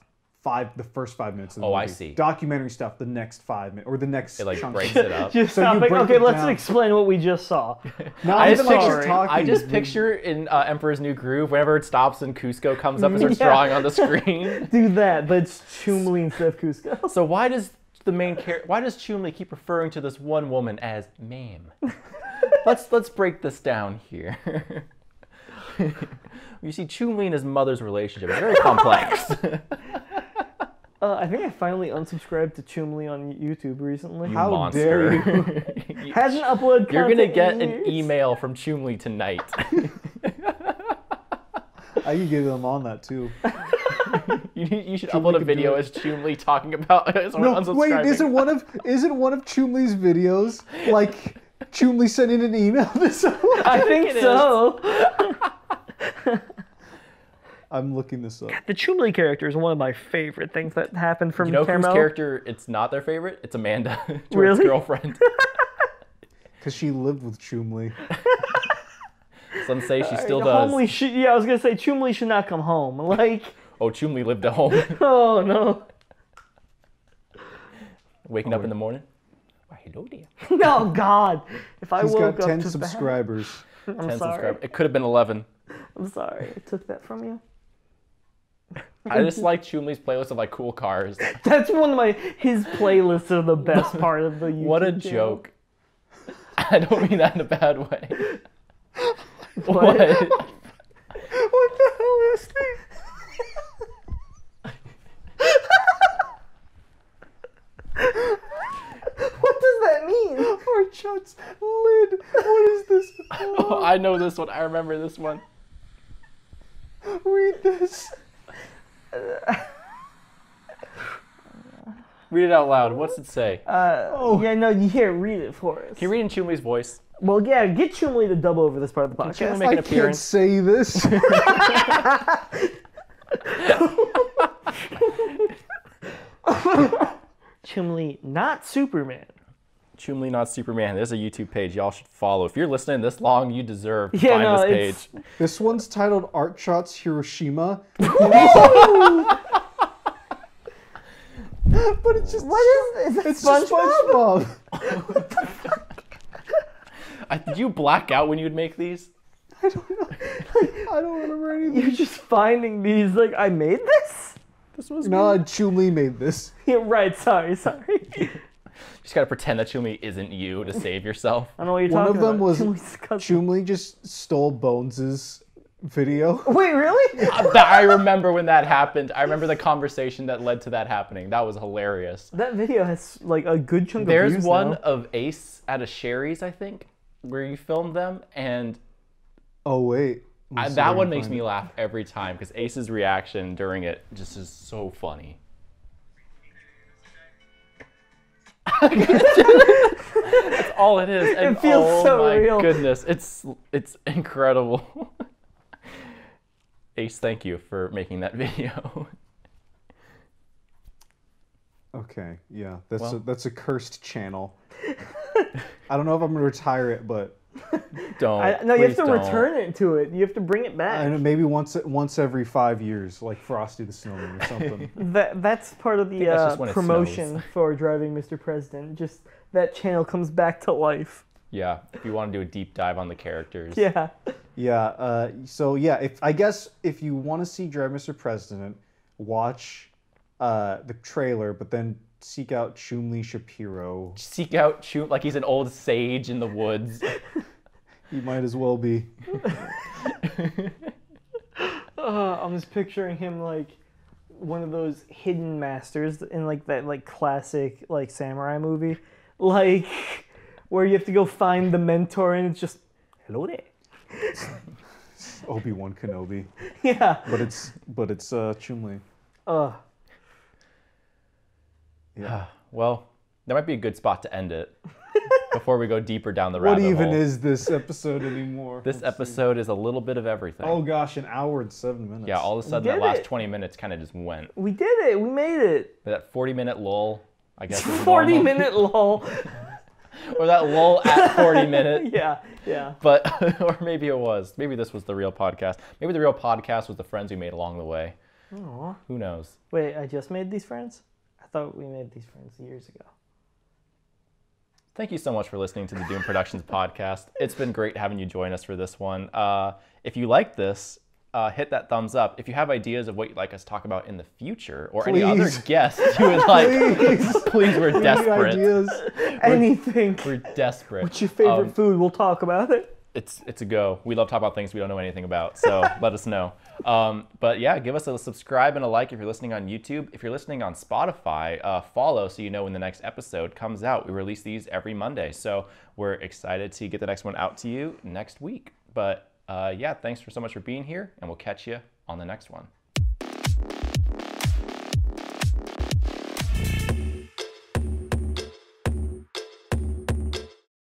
Five, the first five minutes of the Oh, movie. I see. Documentary stuff, the next five minutes, or the next It like chunk. breaks it up. Just So you it. break Okay, it let's down. explain what we just saw. Not I just picture, you're talking. I just picture in uh, Emperor's New Groove, whenever it stops and Kuzco comes up and starts Yeah. drawing on the screen. Do that, but it's Chumley instead of Kuzco. so why does the main character, why does Chumley keep referring to this one woman as ma'am? let's let's break this down here. You see, Chumley and his mother's relationship is very complex. Uh, I think I finally unsubscribed to Chumley on YouTube recently. You How monster. dare You- Hasn't uploaded You're gonna get an email from Chumley tonight. I could give them on that too. you, you should Chumley upload a video as Chumley talking about his No, wait, isn't one of isn't one of Chumley's videos like Chumley sending an email to someone? I think it is. so. I'm looking this up. The Chumley character is one of my favorite things that happened from You know whose Caramel. character it's not their favorite? It's Amanda, Jordan's Really? girlfriend. Because she lived with Chumley. Some say she still uh, The does. Homely should, yeah, I was gonna say Chumley should not come home. Like, Oh, Chumley lived at home, oh no, waking up in the morning. Why, hello there. no oh, God! If I He's woke got up 10 to subscribers. that, I'm 10 sorry. subscribers. It could have been 11. I'm sorry. I took that from you. I just like Chumley's playlist of like cool cars. That's one of my his playlists are the best part of the YouTube. What a channel. joke. I don't mean that in a bad way. What? What? What the hell is this? What does that mean? Or Chut's lid What is this? Oh, I know this one. I remember this one. Read this. Read it out loud. What's it say? Uh, Oh. Yeah, no, you here, read it for us. Can you read in Chumley's voice? Well, yeah, get Chumley to dub over this part of the Chumley podcast. make I an can't appearance? say this. Chumley, not Superman. Chumley Not Superman. There's a YouTube page y'all should follow. If you're listening this long, you deserve to Yeah, find no, this page. this one's titled Art Shots Hiroshima. but it's just What is, is that it's just SpongeBob? SpongeBob. I, did you black out when you'd make these? I don't know. Like, I don't remember anything. You're just finding these like I made this. This was No, Chumley made this. Yeah, right. Sorry, sorry. I You just gotta pretend that Chumley isn't you to save yourself. I don't know what you're One talking of them about. was Chumley's cousin. Chumley just stole Bones's video. Wait, really? That- I remember when that happened. I remember the conversation that led to that happening. That was hilarious. that video has like a good chunk of There's views one now. of Ace at a Sherry's, I think, where you filmed them, and Oh wait. Let me I, see if I that can one makes find me it. laugh every time because Ace's reaction during it just is so funny. That's all it is. And feels oh so my real. goodness, it's it's incredible. Ace, thank you for making that video. Okay, yeah, that's Well- a, that's a cursed channel. I don't know if I'm gonna retire it, but don't. I, no, you have to don't. return it to it. You have to bring it back. I know maybe once once every five years, like Frosty the Snowman or something. That that's part of the uh, just when it promotion for driving Mr. President. Just that channel comes back to life. Yeah, if you want to do a deep dive on the characters. Yeah. yeah. Uh, so yeah, if I guess if you want to see Drive Mr. President, watch uh, the trailer, but then seek out Chumley Shapiro. Seek out Chum like he's an old sage in the woods. He might as well be. Uh, I'm just picturing him like one of those hidden masters in like that like classic like samurai movie, like where you have to go find the mentor and it's just hello there. Obi Wan Kenobi, Yeah. but it's but it's uh, Chumley. Uh, Yeah. well, that might be a good spot to end it before we go deeper down the rabbit What even hole. is this episode anymore? This Let's see. episode is a little bit of everything. Oh gosh, an hour and seven minutes. yeah, all of a sudden did that last it. 20 minutes kind of just went. we did it. We made it. That 40 minute lull, I guess. is 40 normal. minute lull. Or that lull at 40 minute. yeah. Yeah. But, or maybe it was. Maybe this was the real podcast. Maybe the real podcast was the friends we made along the way. Aw. Who knows? Wait, I just made these friends? Thought we made these friends years ago. Thank you so much for listening to the Doomed Productions podcast. It's been great having you join us for this one. Uh, if you like this, uh, hit that thumbs up. If you have ideas of what you'd like us to talk about in the future or any other guests you would like, Please. please, we're desperate. Any ideas? Anything. We're desperate. What's your favorite Um, food? We'll talk about it. It's it's a go. We love talking about things we don't know anything about. So let us know. Um, but yeah, give us a subscribe and a like if you're listening on YouTube. If you're listening on Spotify, uh, follow so you know when the next episode comes out. We release these every Monday, so we're excited to get the next one out to you next week. But uh, yeah, thanks for so much for being here, and we'll catch you on the next one.